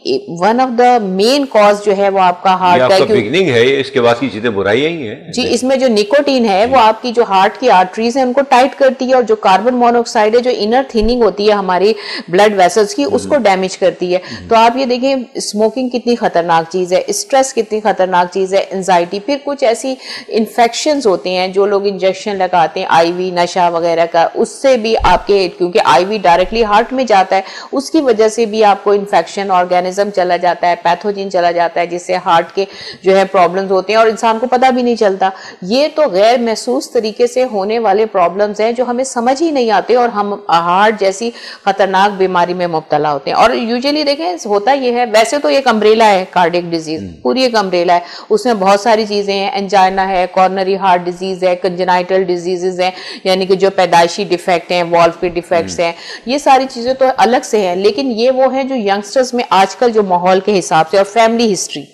one of the main cause जो है वो आपका हार्ट का बिगनिंग है इसके बाद की चीज़ें बुराई ही है जी इसमें जो निकोटीन है वो आपकी जो हार्ट की आर्टरीज है उनको टाइट करती है और जो कार्बन मोनोऑक्साइड है जो इनर थिनिंग होती है हमारी ब्लड वेसल्स की उसको डैमेज हम्म। करती है हम्म। तो आप ये देखें स्मोकिंग कितनी खतरनाक चीज़ है स्ट्रेस कितनी खतरनाक चीज़ है एंजाइटी फिर कुछ ऐसी इन्फेक्शन होते हैं जो लोग इंजेक्शन लगाते हैं आईवी नशा वगैरह का उससे भी आपके क्योंकि आईवी डायरेक्टली हार्ट में जाता है उसकी वजह से भी आपको इन्फेक्शन ऑर्गेनिज्म चला जाता है पैथोजिन चला जाता है जिससे हार्ट के जो है प्रॉब्लम्स होते हैं और इंसान को पता भी नहीं चलता ये तो गैर महसूस तरीके से होने वाले प्रॉब्लम्स हैं जो हमें समझ ही नहीं आते और हम हार्ट जैसी खतरनाक बीमारी में मुबतला होते हैं और यूजली देखें होता ये है वैसे तो एक अम्ब्रेला है कार्डिक डिज़ीज़ हम्म। पूरी एक अम्ब्रेला है उसमें बहुत सारी चीज़ें हैं एंजाइना है कॉर्नरी हार्ट डिज़ीज़ है कंजनाइटल डिजीजेज हैं यानी कि जो पैदाइशी डिफेक्ट हैं वॉल्व के डिफेक्ट्स हम्म। हैं ये सारी चीज़ें तो अलग से हैं लेकिन ये वो है जो यंगस्टर्स में आजकल जो माहौल के हिसाब से और फैमिली हिस्ट्री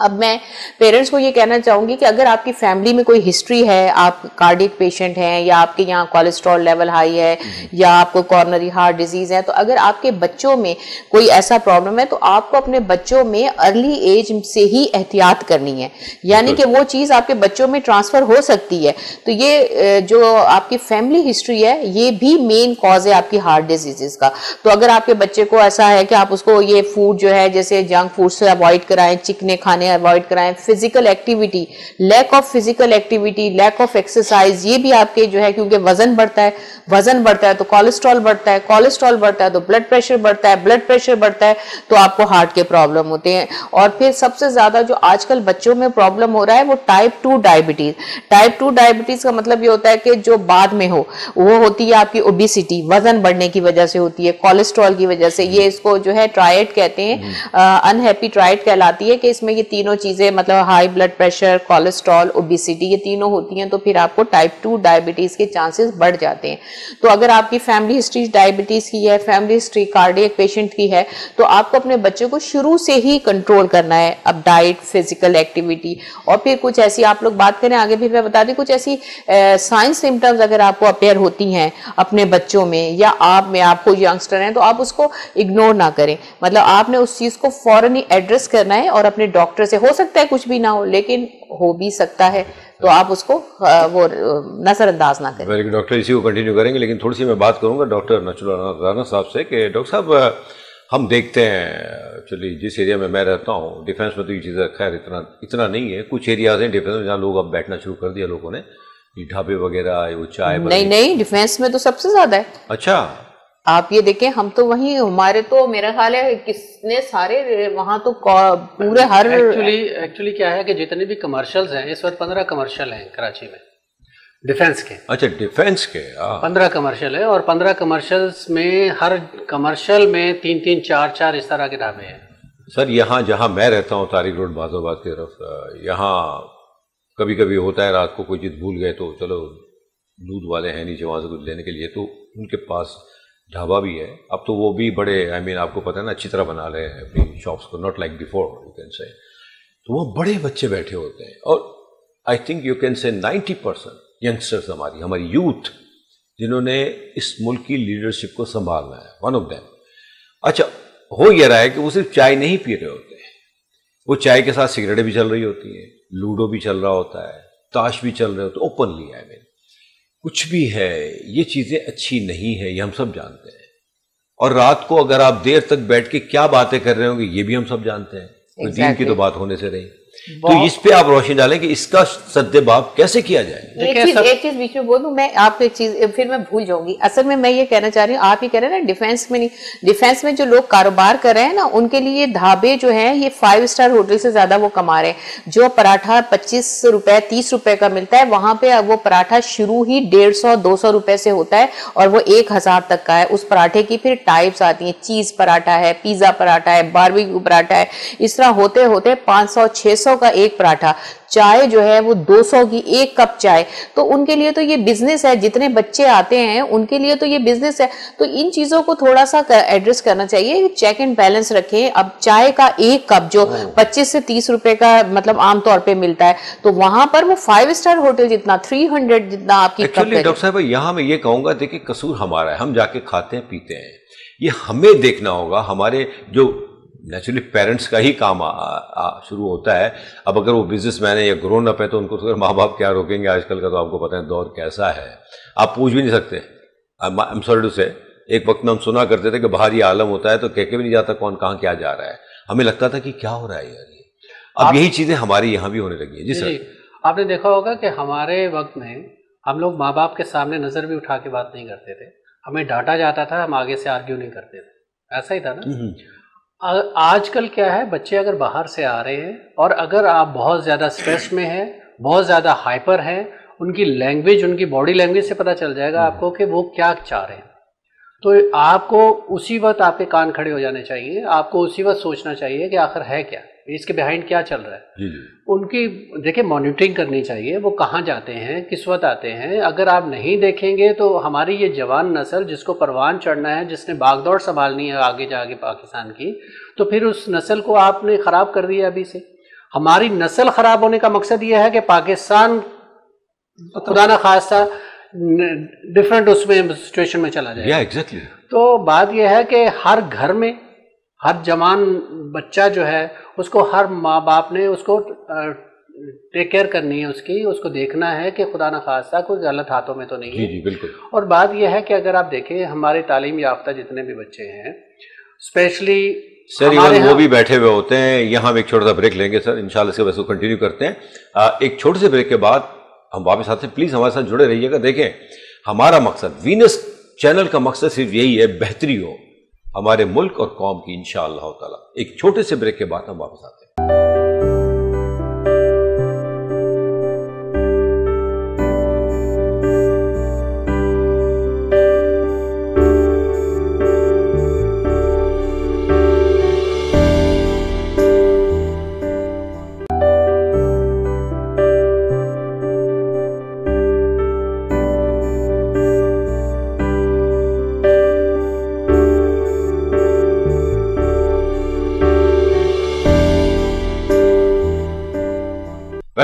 अब मैं पेरेंट्स को ये कहना चाहूँगी कि अगर आपकी फैमिली में कोई हिस्ट्री है आप कार्डिक पेशेंट हैं या आपके यहाँ कोलेस्ट्रॉल लेवल हाई है या आपको कॉर्नरी हार्ट डिज़ीज़ है तो अगर आपके बच्चों में कोई ऐसा प्रॉब्लम है तो आपको अपने बच्चों में अर्ली एज से ही एहतियात करनी है। यानी कि वो चीज़ आपके बच्चों में ट्रांसफ़र हो सकती है। तो ये जो आपकी फैमिली हिस्ट्री है ये भी मेन कॉज है आपकी हार्ट डिजीजेस का। तो अगर आपके बच्चे को ऐसा है कि आप उसको ये फ़ूड जो है जैसे जंक फ़ूड से अवॉइड कराएँ चिकने खाने अवॉइड कराएँ। Physical activity lack of physical activity lack of exercise ये भी आपके जो है क्योंकि वज़न बढ़ता है वज़न बढ़ता है तो कोलेस्ट्रॉल बढ़ता है कोलेस्ट्रॉल बढ़ता है तो ब्लड प्रेशर बढ़ता है ब्लड प्रेशर बढ़ता है तो आपको हार्ट के प्रॉब्लम होते हैं। और फिर सबसे ज़्यादा जो आजकल बच्चों में प्रॉब्लम हो रहा है वो type two diabetes type two diabetes का मतलब ये होता है कि जो बाद में हो वो होती है आपकी ओबिसिटी वज़न बढ़ने की वजह से होती है कोलेस्ट्रॉल की वजह से। ये इसको जो है ट्राइड कहते हैं अनहैप्पी ट्राइड कहलाती है कि इसमें ये तीनों चीज़ें मतलब high blood pressure cholesterol obesity ये तीनों होती हैं तो फिर आपको टाइप टू डायबिटीज़ के चांसेस बढ़ जाते हैं। तो अगर आपकी फैमिली हिस्ट्री डायबिटीज़ की है फैमिली हिस्ट्री कार्डियक पेशेंट की है तो आपको अपने बच्चे को शुरू से ही कंट्रोल करना है, अब डाइट फ़िज़िकल एक्टिविटी और फिर कुछ ऐसी आप लोग बात करें, आगे भी मैं बता दी, कुछ ऐसी साइंस सिम्टम्स अगर आपको अपेयर होती हैं अपने बच्चों में, या आप में आपको यंगस्टर हैं तो आप उसको इग्नोर ना करें। मतलब आपने उस चीज़ को फ़ौरन ही एड्रेस करना है और अपने डॉक्टर से हो सकता है कुछ भी ना हो लेकिन हो भी सकता है तो आप उसको वो नजरअंदाज ना करें। वेरी डॉक्टर इसी को कंटिन्यू करेंगे लेकिन थोड़ी सी मैं बात करूँगा डॉक्टर नचुल राना साहब से कि डॉक्टर साहब हम देखते हैं एक्चुअली जिस एरिया में मैं रहता हूँ डिफेंस में तो ये चीज़ें खैर इतना इतना नहीं है कुछ एरियाज़ हैं डिफेंस में जहाँ लोग अब बैठना शुरू कर दिया लोगों ने ढाबे वगैरह वो चाय नहीं नहीं डिफेंस में तो सबसे ज़्यादा है। अच्छा। आप ये देखें हम तो वहीं हमारे तो मेरा ख्याल है किसने सारे वहाँ तो पूरे हर एक्चुअली एक्चुअली क्या है कि जितने भी कमर्शियल्स हैं इस वक्त पंद्रह कमर्शियल हैं कराची में। डिफेंस के। अच्छा डिफेंस के हाँ। पंद्रह कमर्शियल है और पंद्रह कमर्शियल्स में हर कमर्शियल में तीन तीन चार चार इस तरह के ढाबे हैं। सर यहाँ जहाँ मैं रहता हूँ तारिक रोड बाजाबाद की तरफ़ यहाँ कभी कभी होता है रात को कोई चीज़ भूल गए तो चलो दूध वाले हैं नीचे वहाँ से कुछ लेने के लिए तो उनके पास ढाबा भी है। अब तो वो भी बड़े आई I मीन mean, आपको पता है ना अच्छी तरह बना रहे हैं अपनी शॉप्स को not like before you can say तो वो बड़े बच्चे बैठे होते हैं। और I think you can say ninety percent youngsters हमारी हमारी यूथ जिन्होंने इस मुल्क की लीडरशिप को संभालना है। वन ऑफ़ देम अच्छा हो यह रहा है कि वो सिर्फ़ चाय नहीं पी रहे होते वो चाय के साथ सिगरेटें भी चल रही होती हैं लूडो भी चल रहा होता है ताश भी चल रहे होते ओपनली आई मीन कुछ भी है ये चीज़ें अच्छी नहीं है ये हम सब जानते हैं। और रात को अगर आप देर तक बैठ के क्या बातें कर रहे होंगे ये भी हम सब जानते हैं। exactly. तो दीन की तो बात होने से रही तो इस पे आप रोशनी डालें कि इसका सद्देबाब कैसे किया जाए। एक चीज़ एक चीज़ बीच में बोल दूँ मैं आपको एक चीज़ फिर मैं भूल जाऊँगी। असल में मैं ये कहना चाह रही हूँ आप ये कह रहे हैं ना डिफेंस में नहीं। डिफेंस में जो लोग कारोबार कर रहे हैं ना उनके लिए ढाबे जो है ये फाइव स्टार होटल से ज़्यादा वो कमा रहे हैं। जो पराठा पच्चीस रुपए तीस रुपए का मिलता है वहाँ पे वो पराठा शुरू ही डेढ़ सौ दो सौ रुपए से होता है और वो एक हज़ार तक का है। उस पराठे की फिर टाइप्स आती है। चीज़ पराठा है पिज्जा पराठा है बारबेक्यू पराठा है। इस तरह होते होते पाँच सौ छह सौ का एक पराठा चाय जो है वो 200 की एक कप चाय। तो उनके लिए तो ये बिज़नेस है जितने बच्चे आते हैं उनके लिए तो ये बिज़नेस है। तो इन चीज़ों को थोड़ा सा एड्रेस करना चाहिए चेक एंड बैलेंस रखें। अब चाय का एक कप जो 25 से 30 रुपए का मतलब आमतौर पे मिलता है तो वहाँ पर वो फाइव स्टार होटल जितना 300 जितना आपकी डॉक्टर साहब यहाँ मैं ये कहूँगा देखिए कसूर हमारा है हम जाके खाते हैं पीते हैं। ये हमें देखना होगा हमारे जो नेचुरली पेरेंट्स का ही काम आ, आ, शुरू होता है। अब अगर वो बिज़नेस मैन है या ग्रोन अप है तो उनको तो माँ बाप क्या रोकेंगे? आजकल का तो आपको पता है दौर कैसा है। आप पूछ भी नहीं सकते। आई एम सॉरी टू से एक वक्त में हम सुना करते थे कि बाहर ये आलम होता है तो कह के भी नहीं जाता कौन कहाँ क्या जा रहा है। हमें लगता था कि क्या हो रहा है यार ये। अब यही चीज़ें हमारी यहाँ भी होने लगी है। जी सर आपने देखा होगा कि हमारे वक्त में हम लोग माँ बाप के सामने नज़र भी उठा के बात नहीं करते थे। हमें डांटा जाता था हम आगे से आर्ग्यू नहीं करते थे। ऐसा ही था ना? हम्म, हम्म। आजकल क्या है बच्चे अगर बाहर से आ रहे हैं और अगर आप बहुत ज़्यादा स्ट्रेस में हैं बहुत ज़्यादा हाइपर हैं उनकी लैंग्वेज उनकी बॉडी लैंग्वेज से पता चल जाएगा हम्म। आपको कि वो क्या चाह रहे हैं तो आपको उसी वक्त आपके कान खड़े हो जाने चाहिए आपको उसी वक्त सोचना चाहिए कि आखिर है क्या इसके बिहाइंड क्या चल रहा है? जी जी। उनकी देखिए मॉनिटरिंग करनी चाहिए। वो कहाँ जाते हैं किस वक्त आते हैं? अगर आप नहीं देखेंगे तो हमारी ये जवान नस्ल जिसको परवान चढ़ना है जिसने बागदौड़ संभालनी है आगे जाके पाकिस्तान की तो फिर उस नस्ल को आपने ख़राब कर दिया अभी से। हमारी नस्ल खराब होने का मकसद यह है कि पाकिस्तान खुदा ना खासा डिफरेंट उसमें सिचुएशन में चला जाए। Yeah, exactly. तो बात यह है कि हर घर में हर जवान बच्चा जो है उसको हर माँ बाप ने उसको टेक केयर करनी है उसकी उसको देखना है कि खुदा न खासा कोई गलत हाथों में तो नहीं जी, है। जी जी बिल्कुल। और बात यह है कि अगर आप देखें हमारे तालीम याफ्ता जितने भी बच्चे हैं स्पेशली सर इवन वो भी बैठे हुए होते हैं यहाँ हम एक छोटा सा ब्रेक लेंगे सर इंशाल्लाह इसके वैसे कंटिन्यू करते हैं। आ, एक छोटे से ब्रेक के बाद हम वापस आते हैं। प्लीज़ हमारे साथ जुड़े रहिएगा। देखें हमारा मकसद वीनस चैनल का मकसद सिर्फ़ यही है बेहतरी हो। हमारे मुल्क और कौम की इन ताला। एक छोटे से ब्रेक के बाद हम वापस आते हैं।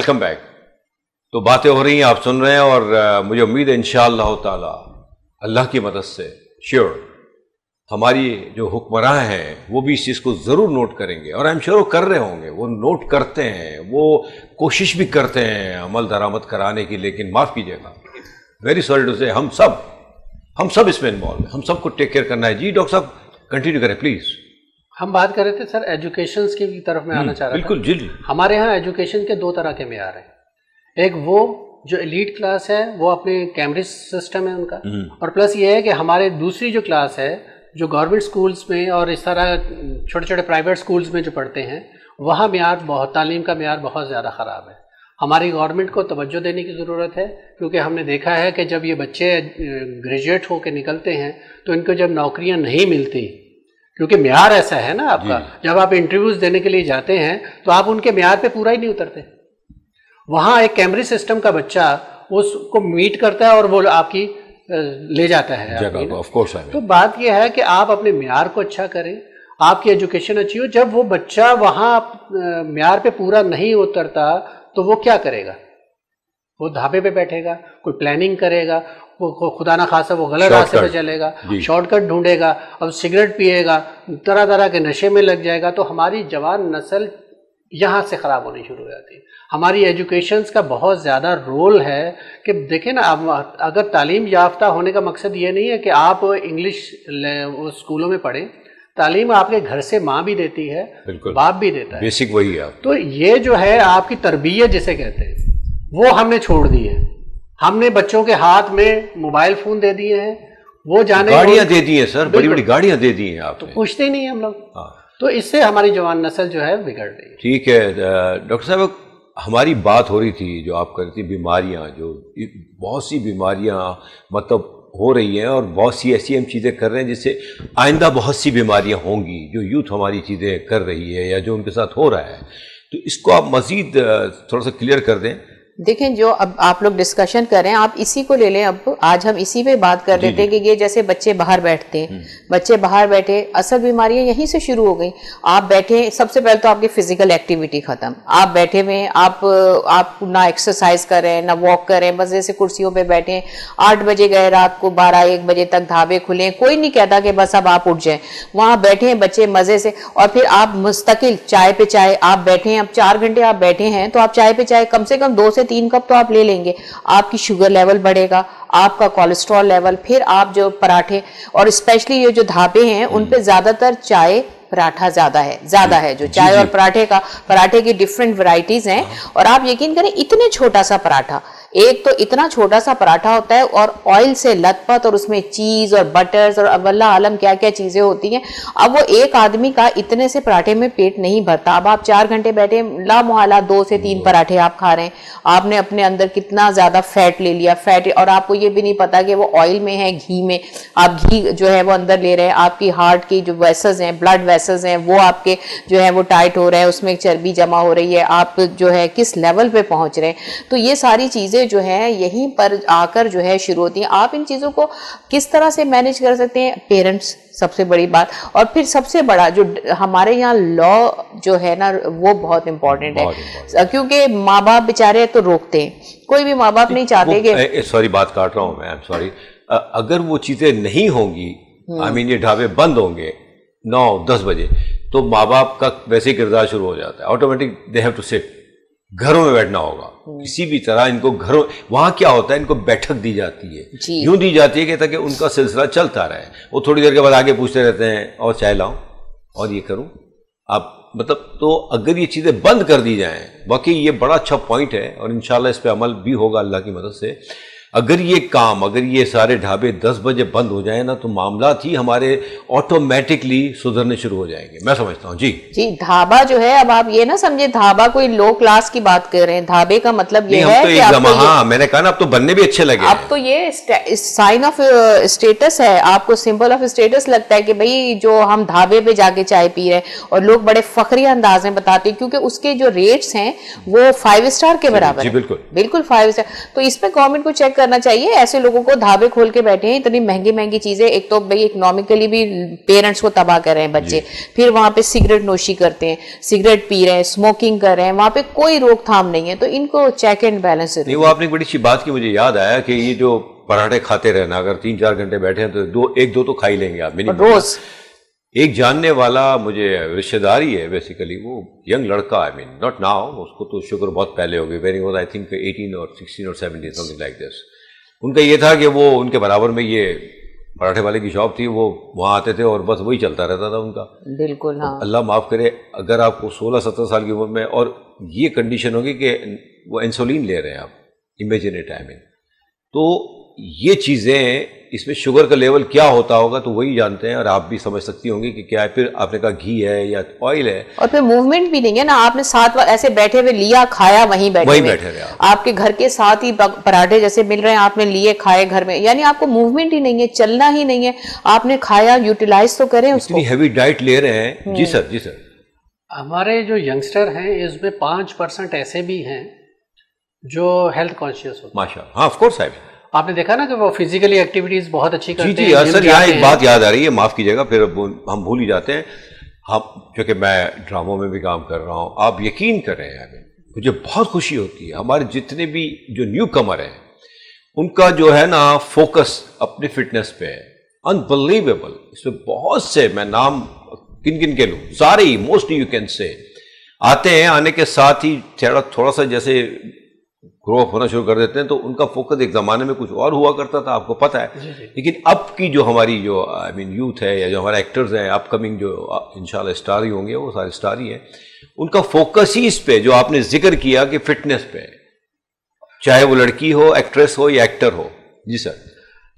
Welcome back. तो बातें हो रही हैं, आप सुन रहे हैं और मुझे उम्मीद है इन ताला, अल्लाह की मदद से श्योर हमारी जो हुक्मरान हैं, वो भी इस चीज़ को ज़रूर नोट करेंगे। और आई एम श्योर कर रहे होंगे, वो नोट करते हैं, वो कोशिश भी करते हैं अमल दरामद कराने की, लेकिन माफ़ कीजिएगा। वेरी सॉरी टू से हम सब हम सब इसमें इन्वॉल्व हैं, हम सबको टेक केयर करना है। जी, डॉक्टर साहब कंटिन्यू करें प्लीज़ हम बात कर रहे थे सर एजुकेशन की तरफ़ में आना हम्म, चाह रहे बिल्कुल जी हमारे यहाँ एजुकेशन के दो तरह के मैार हैं। एक वो जो एलीट क्लास है वो अपने कैमरिज सिस्टम है उनका हम्म। और प्लस ये है कि हमारे दूसरी जो क्लास है जो गवर्नमेंट स्कूल्स में और इस तरह छोटे छोटे प्राइवेट स्कूल्स में जो पढ़ते हैं वहाँ मैार बहुत तालीम का मैार बहुत ज़्यादा ख़राब है। हमारी गवर्नमेंट को तवज्जो देने की ज़रूरत है क्योंकि हमने देखा है कि जब ये बच्चे ग्रेजुएट होकर निकलते हैं तो इनको जब नौकरियाँ नहीं मिलती क्योंकि म्यार ऐसा है ना आपका। जब आप इंटरव्यूज़ देने के लिए जाते हैं तो आप उनके म्यार पे पूरा ही नहीं उतरते। वहाँ एक कैमरे सिस्टम का बच्चा उसको मीट करता है और वो आपकी ले जाता है ऑफ़ कोर्स तो बात यह है कि आप अपने म्यार को अच्छा करें आपकी एजुकेशन अच्छी हो। जब वो बच्चा वहाँ म्यार पे पूरा नहीं उतरता तो वो क्या करेगा? वो धाबे पे बैठेगा कोई प्लानिंग करेगा वो खुदा ना खासा वो गलत रास्ते पे चलेगा शॉर्टकट ढूंढेगा अब सिगरेट पिएगा तरह तरह के नशे में लग जाएगा तो हमारी जवान नस्ल यहाँ से ख़राब होनी शुरू हो जाती है। हमारी एजुकेशन का बहुत ज़्यादा रोल है कि देखें ना अब अगर तालीम याफ्ता होने का मकसद ये नहीं है कि आप इंग्लिश स्कूलों में पढ़ें तालीम आपके घर से माँ भी देती है बाप भी देता है। बेसिक वही है। तो ये जो है आपकी तरबियत जिसे कहते हैं वो हमने छोड़ दी है। हमने बच्चों के हाथ में मोबाइल फ़ोन दे दिए हैं वो जाने गाड़ियाँ दे दी हैं सर बड़ी बड़ी गाड़ियाँ दे दी हैं आप तो पूछते ही नहीं हम लोग। हाँ। तो इससे हमारी जवान नस्ल जो है बिगड़ रही है ठीक है डॉक्टर साहब हमारी बात हो रही थी जो आप कर रही थी बीमारियाँ जो बहुत सी बीमारियाँ मतलब हो रही हैं और बहुत सी ऐसी हम चीज़ें कर रहे हैं जिससे आइंदा बहुत सी बीमारियाँ होंगी जो यूथ हमारी चीज़ें कर रही है या जो उनके साथ हो रहा है। तो इसको आप मज़ीद थोड़ा सा क्लियर कर दें। देखें जो अब आप लोग डिस्कशन कर रहे हैं आप इसी को ले लें। अब आज हम इसी पे बात कर रहे थे कि ये जैसे बच्चे बाहर बैठते हैं। हम्म। बच्चे बाहर बैठे असल बीमारियाँ यहीं से शुरू हो गई। आप बैठे सबसे पहले तो आपकी फ़िज़िकल एक्टिविटी खत्म। आप बैठे हुए आप आप ना एक्सरसाइज करें ना वॉक करें बस जैसे कुर्सियों पे बैठे आठ बजे गए रात को बारह एक बजे तक ढाबे खुले कोई नहीं कहता कि बस अब आप उठ जाए। वहाँ बैठे हैं बच्चे मज़े से और फिर आप मुस्तकिल चाय पे चाय आप बैठे हैं अब चार घंटे आप बैठे हैं तो आप चाय पे चाय कम से कम दो से तीन कप तो आप ले लेंगे। आपकी शुगर लेवल बढ़ेगा आपका कोलेस्ट्रॉल लेवल फिर आप जो पराठे और स्पेशली ये जो ढाबे हैं उन पे ज़्यादातर चाय पराठा ज़्यादा है ज़्यादा है जो चाय और पराठे का पराठे की डिफरेंट वराइटीज हैं। और आप यकीन करें इतने छोटा सा पराठा एक तो इतना छोटा सा पराठा होता है और ऑयल से लथपथ और उसमें चीज़ और बटर्स और अवल्ला आलम क्या क्या चीज़ें होती हैं। अब वो एक आदमी का इतने से पराठे में पेट नहीं भरता। अब आप चार घंटे बैठे ला मुहाला दो से तीन पराठे आप खा रहे हैं। आपने अपने अंदर कितना ज़्यादा फैट ले लिया। फैट और आपको ये भी नहीं पता कि वो ऑयल में है घी में। आप घी जो है वो अंदर ले रहे हैं। आपकी हार्ट की जो वेसल्स हैं ब्लड वेसल्स हैं वो आपके जो है वो टाइट हो रहे हैं। उसमें चर्बी जमा हो रही है। आप जो है किस लेवल पे पहुँच रहे हैं। तो ये सारी चीज़ें चीज़ें जो है यहीं पर आकर जो है शुरू होती हैं। आप इन चीज़ों को किस तरह से मैनेज कर सकते हैं? पेरेंट्स सबसे बड़ी बात। और फिर सबसे बड़ा जो हमारे यहाँ लॉ जो है ना वो बहुत इम्पोर्टेंट है। क्योंकि माँ बाप बेचारे तो रोकते हैं। कोई भी माँ बाप नहीं चाहते कि सॉरी बात काट रहा हूँ मैं सॉरी अगर वो चीज़ें नहीं होंगी आई। मीन ये ढाबे बंद होंगे नौ दस बजे तो माँ बाप का वैसे ही किरदार शुरू हो जाता है। Automatic they have to sit घरों में बैठना होगा। हम्म। किसी भी तरह इनको घरों वहाँ क्या होता है इनको बैठक दी जाती है। यूँ दी जाती है कि ताकि उनका सिलसिला चलता रहे। वो थोड़ी देर के बाद आगे पूछते रहते हैं और चाय लाऊं? और ये करूँ? आप मतलब तो अगर ये चीज़ें बंद कर दी जाए बाकी ये बड़ा अच्छा पॉइंट है और इनशाला इस पर अमल भी होगा अल्लाह की मदद से। अगर ये काम अगर ये सारे ढाबे 10 बजे बंद हो जाए ना तो मामला ही हमारे ऑटोमेटिकली सुधरने शुरू हो जाएँगे। मैं समझता हूँ। जी। जी ढाबा जो है अब आप ये ना समझे ढाबा कोई लो क्लास की बात कर रहे हैं। ढाबे का मतलब ये है तो कि आपको हाँ मैंने कहा ना अब तो बनने भी अच्छे लगे अब तो ये साइन ऑफ़ स्टेटस है। आपको सिंबल ऑफ़ स्टेटस लगता है कि भाई जो हम ढाबे पे जाके चाय पी रहे हैं और लोग बड़े फखरी अंदाज में बताते हैं क्योंकि उसके जो रेट्स हैं वो फाइव स्टार के बराबर बिल्कुल। बिल्कुल फाइव स्टार तो इसमें गवर्नमेंट को चेक करना चाहिए। ऐसे लोगों को धाबे खोल के बैठे हैं इतनी महँगी महँगी चीज़ें। एक तो भाई इकोनॉमिकली भी पेरेंट्स को तबाह कर रहे हैं बच्चे। फिर वहाँ पे सिगरेट नोशी करते हैं सिगरेट पी रहे हैं स्मोकिंग कर रहे हैं। वहाँ पे कोई रोकथाम नहीं है तो इनको चेक एंड बैलेंस नहीं वो आपने बड़ी अच्छी बात की मुझे याद आया कि ये जो पराठे खाते रहना अगर तीन चार घंटे बैठे हैं तो दो एक दो तो खा ही लेंगे आप रोज। एक जानने वाला मुझे रिश्तेदारी है बेसिकली वो यंग लड़का आई मीन नॉट नाउ उसको तो शुगर बहुत पहले हो गई very was I think eighteen और सिक्सटीन और सेवनटीन समथिंग लाइक दिस उनका ये था कि वो उनके बराबर में ये पराठे वाले की शॉप थी वो वहाँ आते थे और बस वही चलता रहता था उनका। बिल्कुल हाँ। अल्लाह माफ़ करे अगर आपको 16-17 साल की उम्र में और ये कंडीशन होगी कि वो इंसुलिन ले रहे हैं आप इमेजिन टाइमिंग तो ये चीज़ें इसमें शुगर का लेवल क्या होता होगा तो वही जानते हैं और आप भी समझ सकती होंगी कि क्या है फिर आपने कहा घी है या ऑयल है। और फिर मूवमेंट भी नहीं है ना आपने साथ ऐसे बैठे हुए लिया खाया वहीं बैठे वहीं बैठे रहे आपके घर के साथ ही पराठे जैसे मिल रहे हैं आपने लिए खाए घर में। यानी आपको मूवमेंट ही नहीं है चलना ही नहीं है। आपने खाया यूटिलाइज तो करें उसको। हैवी डाइट ले रहे हैं। जी हम्म। सर जी सर। हमारे जो यंगस्टर हैं इसमें पाँच परसेंट ऐसे भी हैं जो हेल्थ कॉन्शियस होते हैं। माशा हाँ ऑफकोर्स है आपने देखा ना कि वो फिजिकली एक्टिविटीज़ बहुत अच्छी करते जी जी सर यहाँ एक बात याद आ रही है माफ़ कीजिएगा फिर हम भूल ही जाते हैं। हम क्योंकि मैं ड्रामों में भी काम कर रहा हूँ आप यकीन कर रहे हैं मुझे बहुत खुशी होती है हमारे जितने भी जो न्यू कमर हैं उनका जो है ना फोकस अपने फिटनेस पे है। अनबिलीवेबल इसमें बहुत से मैं नाम किन किन के लूँ सारे ही मोस्टली यू कैन से आते हैं आने के साथ ही थोड़ा थोड़ा सा जैसे ग्रो अप होना शुरू कर देते हैं तो उनका फोकस एक ज़माने में कुछ और हुआ करता था आपको पता है। लेकिन अब की जो हमारी जो आई मीन यूथ है या जो हमारे एक्टर्स हैं अपकमिंग जो इंशाल्लाह स्टार ही होंगे वो सारे स्टार ही। हैं उनका फोकस ही इस पे जो आपने ज़िक्र किया कि फिटनेस पे चाहे वो लड़की हो एक्ट्रेस हो या एक्टर हो। जी सर।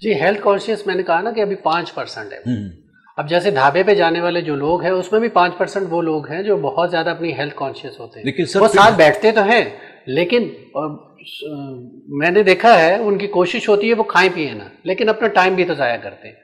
जी हेल्थ कॉन्शियस मैंने कहा ना कि अभी पाँच परसेंट है। हम्म। अब जैसे ढाबे पे जाने वाले जो लोग हैं उसमें भी पाँच परसेंट वो लोग हैं जो बहुत ज़्यादा अपनी हेल्थ कॉन्शियस होते हैं। लेकिन सर वो साथ बैठते तो हैं लेकिन मैंने देखा है उनकी कोशिश होती है वो खाएँ पिए ना। लेकिन अपना टाइम भी तो ज़ाया करते हैं।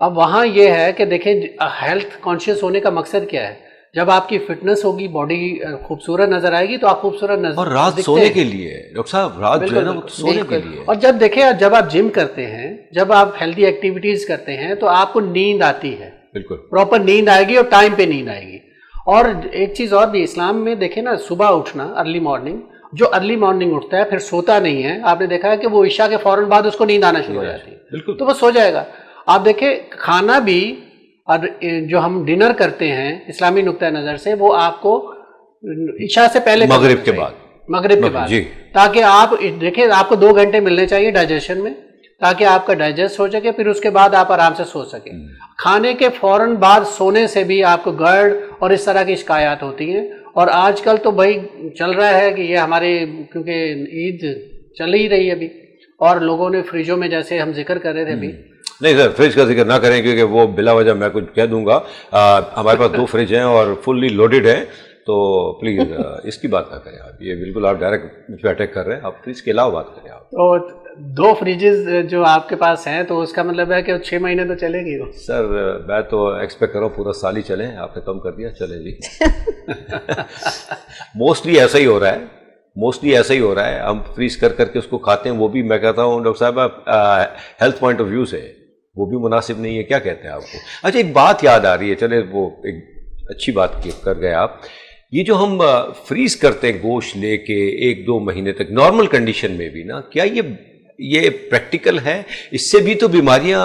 अब वहाँ ये है कि देखें हेल्थ कॉन्शियस होने का मकसद क्या है? जब आपकी फिटनेस होगी बॉडी खूबसूरत नज़र आएगी तो आप खूबसूरत नज़र और रात सोने के लिए डॉक्टर साहब रात जो है ना सोने के लिए। और जब देखें जब आप जिम करते हैं जब आप हेल्थी एक्टिविटीज़ करते हैं तो आपको नींद आती है। बिल्कुल। प्रॉपर नींद आएगी और टाइम पे नींद आएगी। और एक चीज़ और भी इस्लाम में देखे ना सुबह उठना अर्ली मॉर्निंग जो अर्ली मॉर्निंग उठता है फिर सोता नहीं है। आपने देखा है कि वो ईशा के फ़ौरन बाद उसको नींद आना शुरू हो जाती है। बिल्कुल। तो वो सो जाएगा। आप देखें खाना भी और जो हम डिनर करते हैं इस्लामी नुकता नज़र से वो आपको ईशा से पहले मगरिब के बाद। मगरिब के बाद। ताकि आप देखें आपको दो घंटे मिलने चाहिए डाइजेशन में ताकि आपका डाइजेस्ट हो सके फिर उसके बाद आप आराम से सो सके। हम्म। खाने के फ़ौरन बाद सोने से भी आपको गर्ड और इस तरह की शिकायत होती हैं। और आजकल तो भाई चल रहा है कि ये हमारे क्योंकि ईद चल ही रही है अभी और लोगों ने फ्रिजों में जैसे हम ज़िक्र कर रहे थे अभी। हम्म। नहीं सर फ्रिज का ज़िक्र ना करें क्योंकि वो बिला वजह मैं कुछ कह दूँगा। आ, हमारे पास दो फ्रिज हैं और फुल्ली लोडेड है तो प्लीज़ इसकी बात ना करें आप। ये बिल्कुल आप डायरेक्ट मुझ पर अटैक कर रहे हैं। आप फ्रिज के अलावा बात करें आप। तो दो फ्रिजेज जो आपके पास हैं तो उसका मतलब है कि छः महीने तो चलेगी वो। सर मैं तो एक्सपेक्ट कर रहा हूँ पूरा साल ही चले आपने कम कर दिया चले जी। मोस्टली ऐसा ही हो रहा है मोस्टली ऐसा ही हो रहा है। हम फ्रीज कर करके उसको खाते हैं वो भी मैं कहता हूँ डॉक्टर साहब हेल्थ पॉइंट ऑफ़ व्यू से वो भी मुनासिब नहीं है क्या कहते हैं आपको? अच्छा एक बात याद आ रही है चले वो एक अच्छी बात कर गए आप। ये जो हम फ्रीज करते हैं गोश्त लेके एक दो महीने तक नॉर्मल कंडीशन में भी ना क्या ये ये प्रैक्टिकल है इससे भी तो बीमारियाँ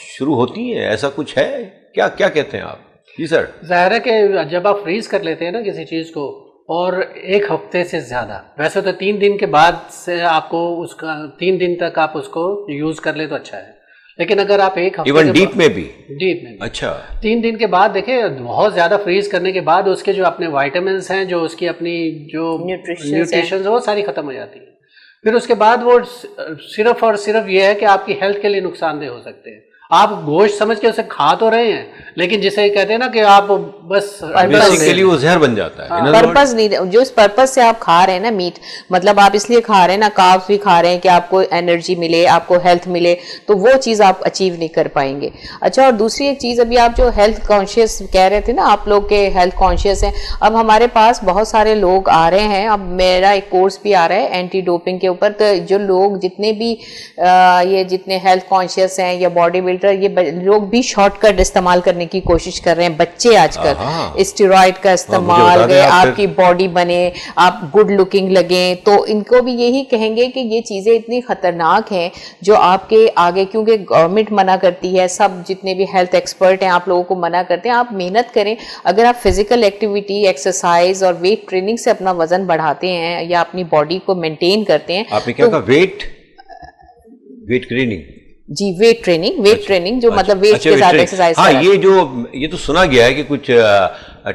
शुरू होती हैं ऐसा कुछ है? क्या क्या कहते हैं आप? जी सर। ज़ाहिर है कि जब आप फ्रीज कर लेते हैं ना किसी चीज़ को और एक हफ़्ते से ज़्यादा वैसे तो तीन दिन के बाद से आपको उसका तीन दिन तक आप उसको यूज़ कर ले तो अच्छा है। लेकिन अगर आप एक इवन डीप में भी? डीप में भी। अच्छा। तीन दिन के बाद देखे बहुत ज़्यादा फ्रीज करने के बाद उसके जो अपने वाइटामिन हैं जो उसकी अपनी जो न्यूट्रिशन है वो सारी खत्म हो जाती है। फिर उसके बाद वो सिर्फ़ और सिर्फ़ ये है कि आपकी हेल्थ के लिए नुकसानदेह हो सकते हैं। आप गोश्त समझ के उसे खा तो रहे हैं लेकिन जिसे कहते हैं ना कि आप बस बेसिकली वो जहर बन जाता है पर्पज नहीं जो इस पर्पज से आप खा रहे हैं ना मीट मतलब आप इसलिए खा रहे हैं ना काब्स भी खा रहे हैं कि आपको एनर्जी मिले आपको हेल्थ मिले तो वो चीज़ आप अचीव नहीं कर पाएँगे। अच्छा और दूसरी एक चीज़ अभी आप जो हेल्थ कॉन्शियस कह रहे थे ना आप लोग के हेल्थ कॉन्शियस हैं अब हमारे पास बहुत सारे लोग आ रहे हैं अब मेरा एक कोर्स भी आ रहा है एंटी डोपिंग के ऊपर तो जो लोग जितने भी ये जितने हेल्थ कॉन्शियस हैं या बॉडी बिल्डर ये लोग भी शॉर्टकट इस्तेमाल करने की कोशिश कर रहे हैं बच्चे आजकल। स्टेरॉइड का इस्तेमाल गए आपकी बॉडी बने आप गुड लुकिंग लगे तो इनको भी यही कहेंगे कि ये चीज़ें इतनी खतरनाक हैं जो आपके आगे क्योंकि गवर्नमेंट मना करती है सब जितने भी हेल्थ एक्सपर्ट हैं आप लोगों को मना करते हैं आप मेहनत करें। अगर आप फ़िज़िकल एक्टिविटी एक्सरसाइज और वेट ट्रेनिंग से अपना वज़न बढ़ाते हैं या अपनी बॉडी को मेंटेन करते हैं आपने क्या तो, कहा वेट वेट ट्रेनिंग जी वेट ट्रेनिंग वेट अच्छा, ट्रेनिंग जो अच्छा, मतलब वेट अच्छा, के साथ एक्सरसाइज हाँ ये जो ये तो सुना गया है कि कुछ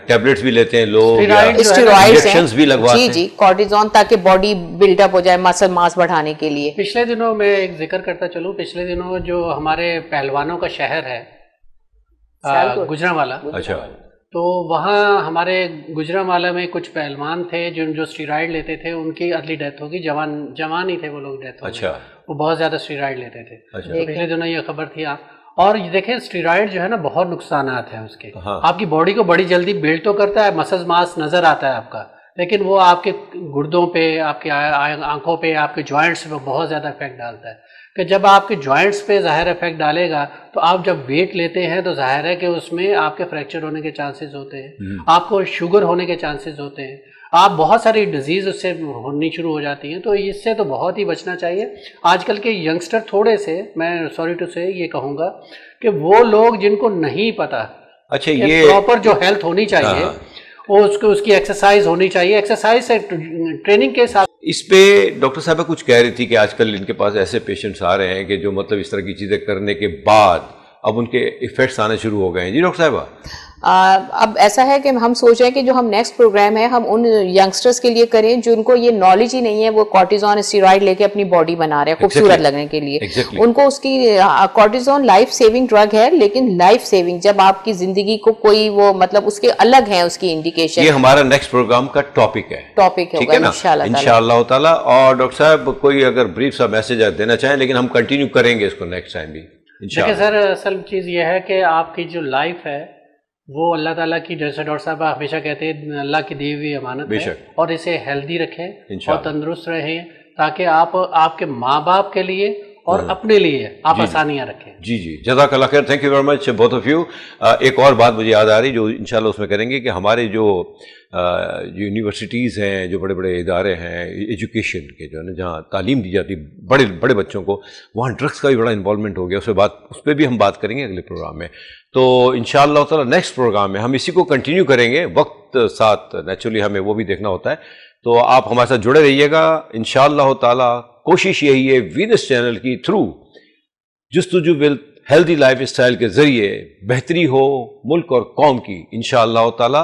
टेबलेट्स भी लेते हैं लोग इंजेक्शंस भी लगवाते जी जी कॉर्टिजोन ताकि बॉडी बिल्डअप हो जाए मसल मास बढ़ाने के लिए। पिछले दिनों में एक ज़िक्र करता चलूँ पिछले दिनों जो हमारे पहलवानों का शहर है गुजरावाला अच्छा। तो वहाँ हमारे गुजरावाला में कुछ पहलवान थे जो जो स्टीराइड लेते थे उनकी अर्ली डेथ होगी जवान जवान ही थे वो लोग डेथ अच्छा। वो बहुत ज़्यादा स्टीराइड लेते थे। अच्छा। तो पिछले दिनों ये खबर थी आप। और ये देखें स्टीराइड जो है ना बहुत नुकसान हैं उसके। हाँ। आपकी बॉडी को बड़ी जल्दी बिल्ड तो करता है मसल मास नज़र आता है आपका। लेकिन वो आपके गुर्दों पे आपके आँखों पे आपके जॉइंट्स पे बहुत ज़्यादा इफ़ेक्ट डालता है। कि जब आपके जॉइंट्स पे ज़ाहिर इफ़ेक्ट डालेगा तो आप जब वेट लेते हैं तो ज़ाहिर है कि उसमें आपके फ्रैक्चर होने के चांसेस होते हैं। हम्म। आपको शुगर होने के चांसेस होते हैं। आप बहुत सारी डिज़ीज़ उससे होनी शुरू हो जाती हैं तो इससे तो बहुत ही बचना चाहिए। आजकल के यंगस्टर थोड़े से मैं सॉरी टू से ये कहूँगा कि वो लोग जिनको नहीं पता अच्छा ये प्रॉपर जो हेल्थ होनी चाहिए हाँ। वो उसको उसकी एक्सरसाइज होनी चाहिए। एक्सरसाइज से ट्रेनिंग के साथ इस पे डॉक्टर साहब कुछ कह रही थी कि आजकल इनके पास ऐसे पेशेंट्स आ रहे हैं कि जो मतलब इस तरह की चीज़ें करने के बाद अब उनके इफेक्ट्स आने शुरू हो गए हैं। जी डॉक्टर साहबा? अब ऐसा है कि हम सोच रहे हैं कि जो हम नेक्स्ट प्रोग्राम है हम उन यंगस्टर्स के लिए करें जिनको ये नॉलेज ही नहीं है वो कॉर्टिजोन स्टीरॉइड लेके अपनी बॉडी बना रहे हैं खूबसूरत exactly. लगने के लिए। Exactly. उनको उसकी कॉर्टिजोन लाइफ सेविंग ड्रग है लेकिन लाइफ सेविंग जब आपकी ज़िंदगी को कोई वो मतलब उसके अलग है उसकी इंडिकेशन ये हमारा नेक्स्ट प्रोग्राम का टॉपिक है। टॉपिक है इंशाल्लाह और डॉक्टर साहब कोई अगर ब्रीफ सा मैसेज देना चाहें लेकिन हम कंटिन्यू करेंगे इसको नेक्स्ट टाइम भी। देखिए सर असल चीज़ यह है कि आपकी जो लाइफ है वो अल्लाह ताला की जैसे डॉक्टर साहब हमेशा कहते हैं अल्लाह की दी हुई अमानत है और इसे हेल्दी रखें और तंदुरुस्त रहें ताकि आप आपके माँ बाप के लिए और हाँ। अपने लिए आप आसानियाँ रखें। जी जी। जजाक अल्लाह खैर thank you very much both of you एक और बात मुझे याद आ रही जो इंशाल्लाह उसमें करेंगे कि हमारे जो यूनिवर्सिटीज़ हैं जो बड़े बड़े इदारे हैं एजुकेशन के जो है ना जहाँ तालीम दी जाती है बड़े बड़े बच्चों को वहाँ ड्रग्स का भी बड़ा इन्वॉल्वमेंट हो गया। उस पर बात उस पर भी हम बात करेंगे अगले प्रोग्राम में। तो इन ताला नेक्स्ट प्रोग्राम में हम इसी को कंटिन्यू करेंगे। वक्त साथ नेचुरली हमें वो भी देखना होता है। तो आप हमारे साथ जुड़े रहिएगा। इन ताला कोशिश यही है वीनस चैनल की थ्रू जस्तुजु विल हेल्दी लाइफ स्टाइल के ज़रिए बेहतरी हो मुल्क और कौम की इन ताला।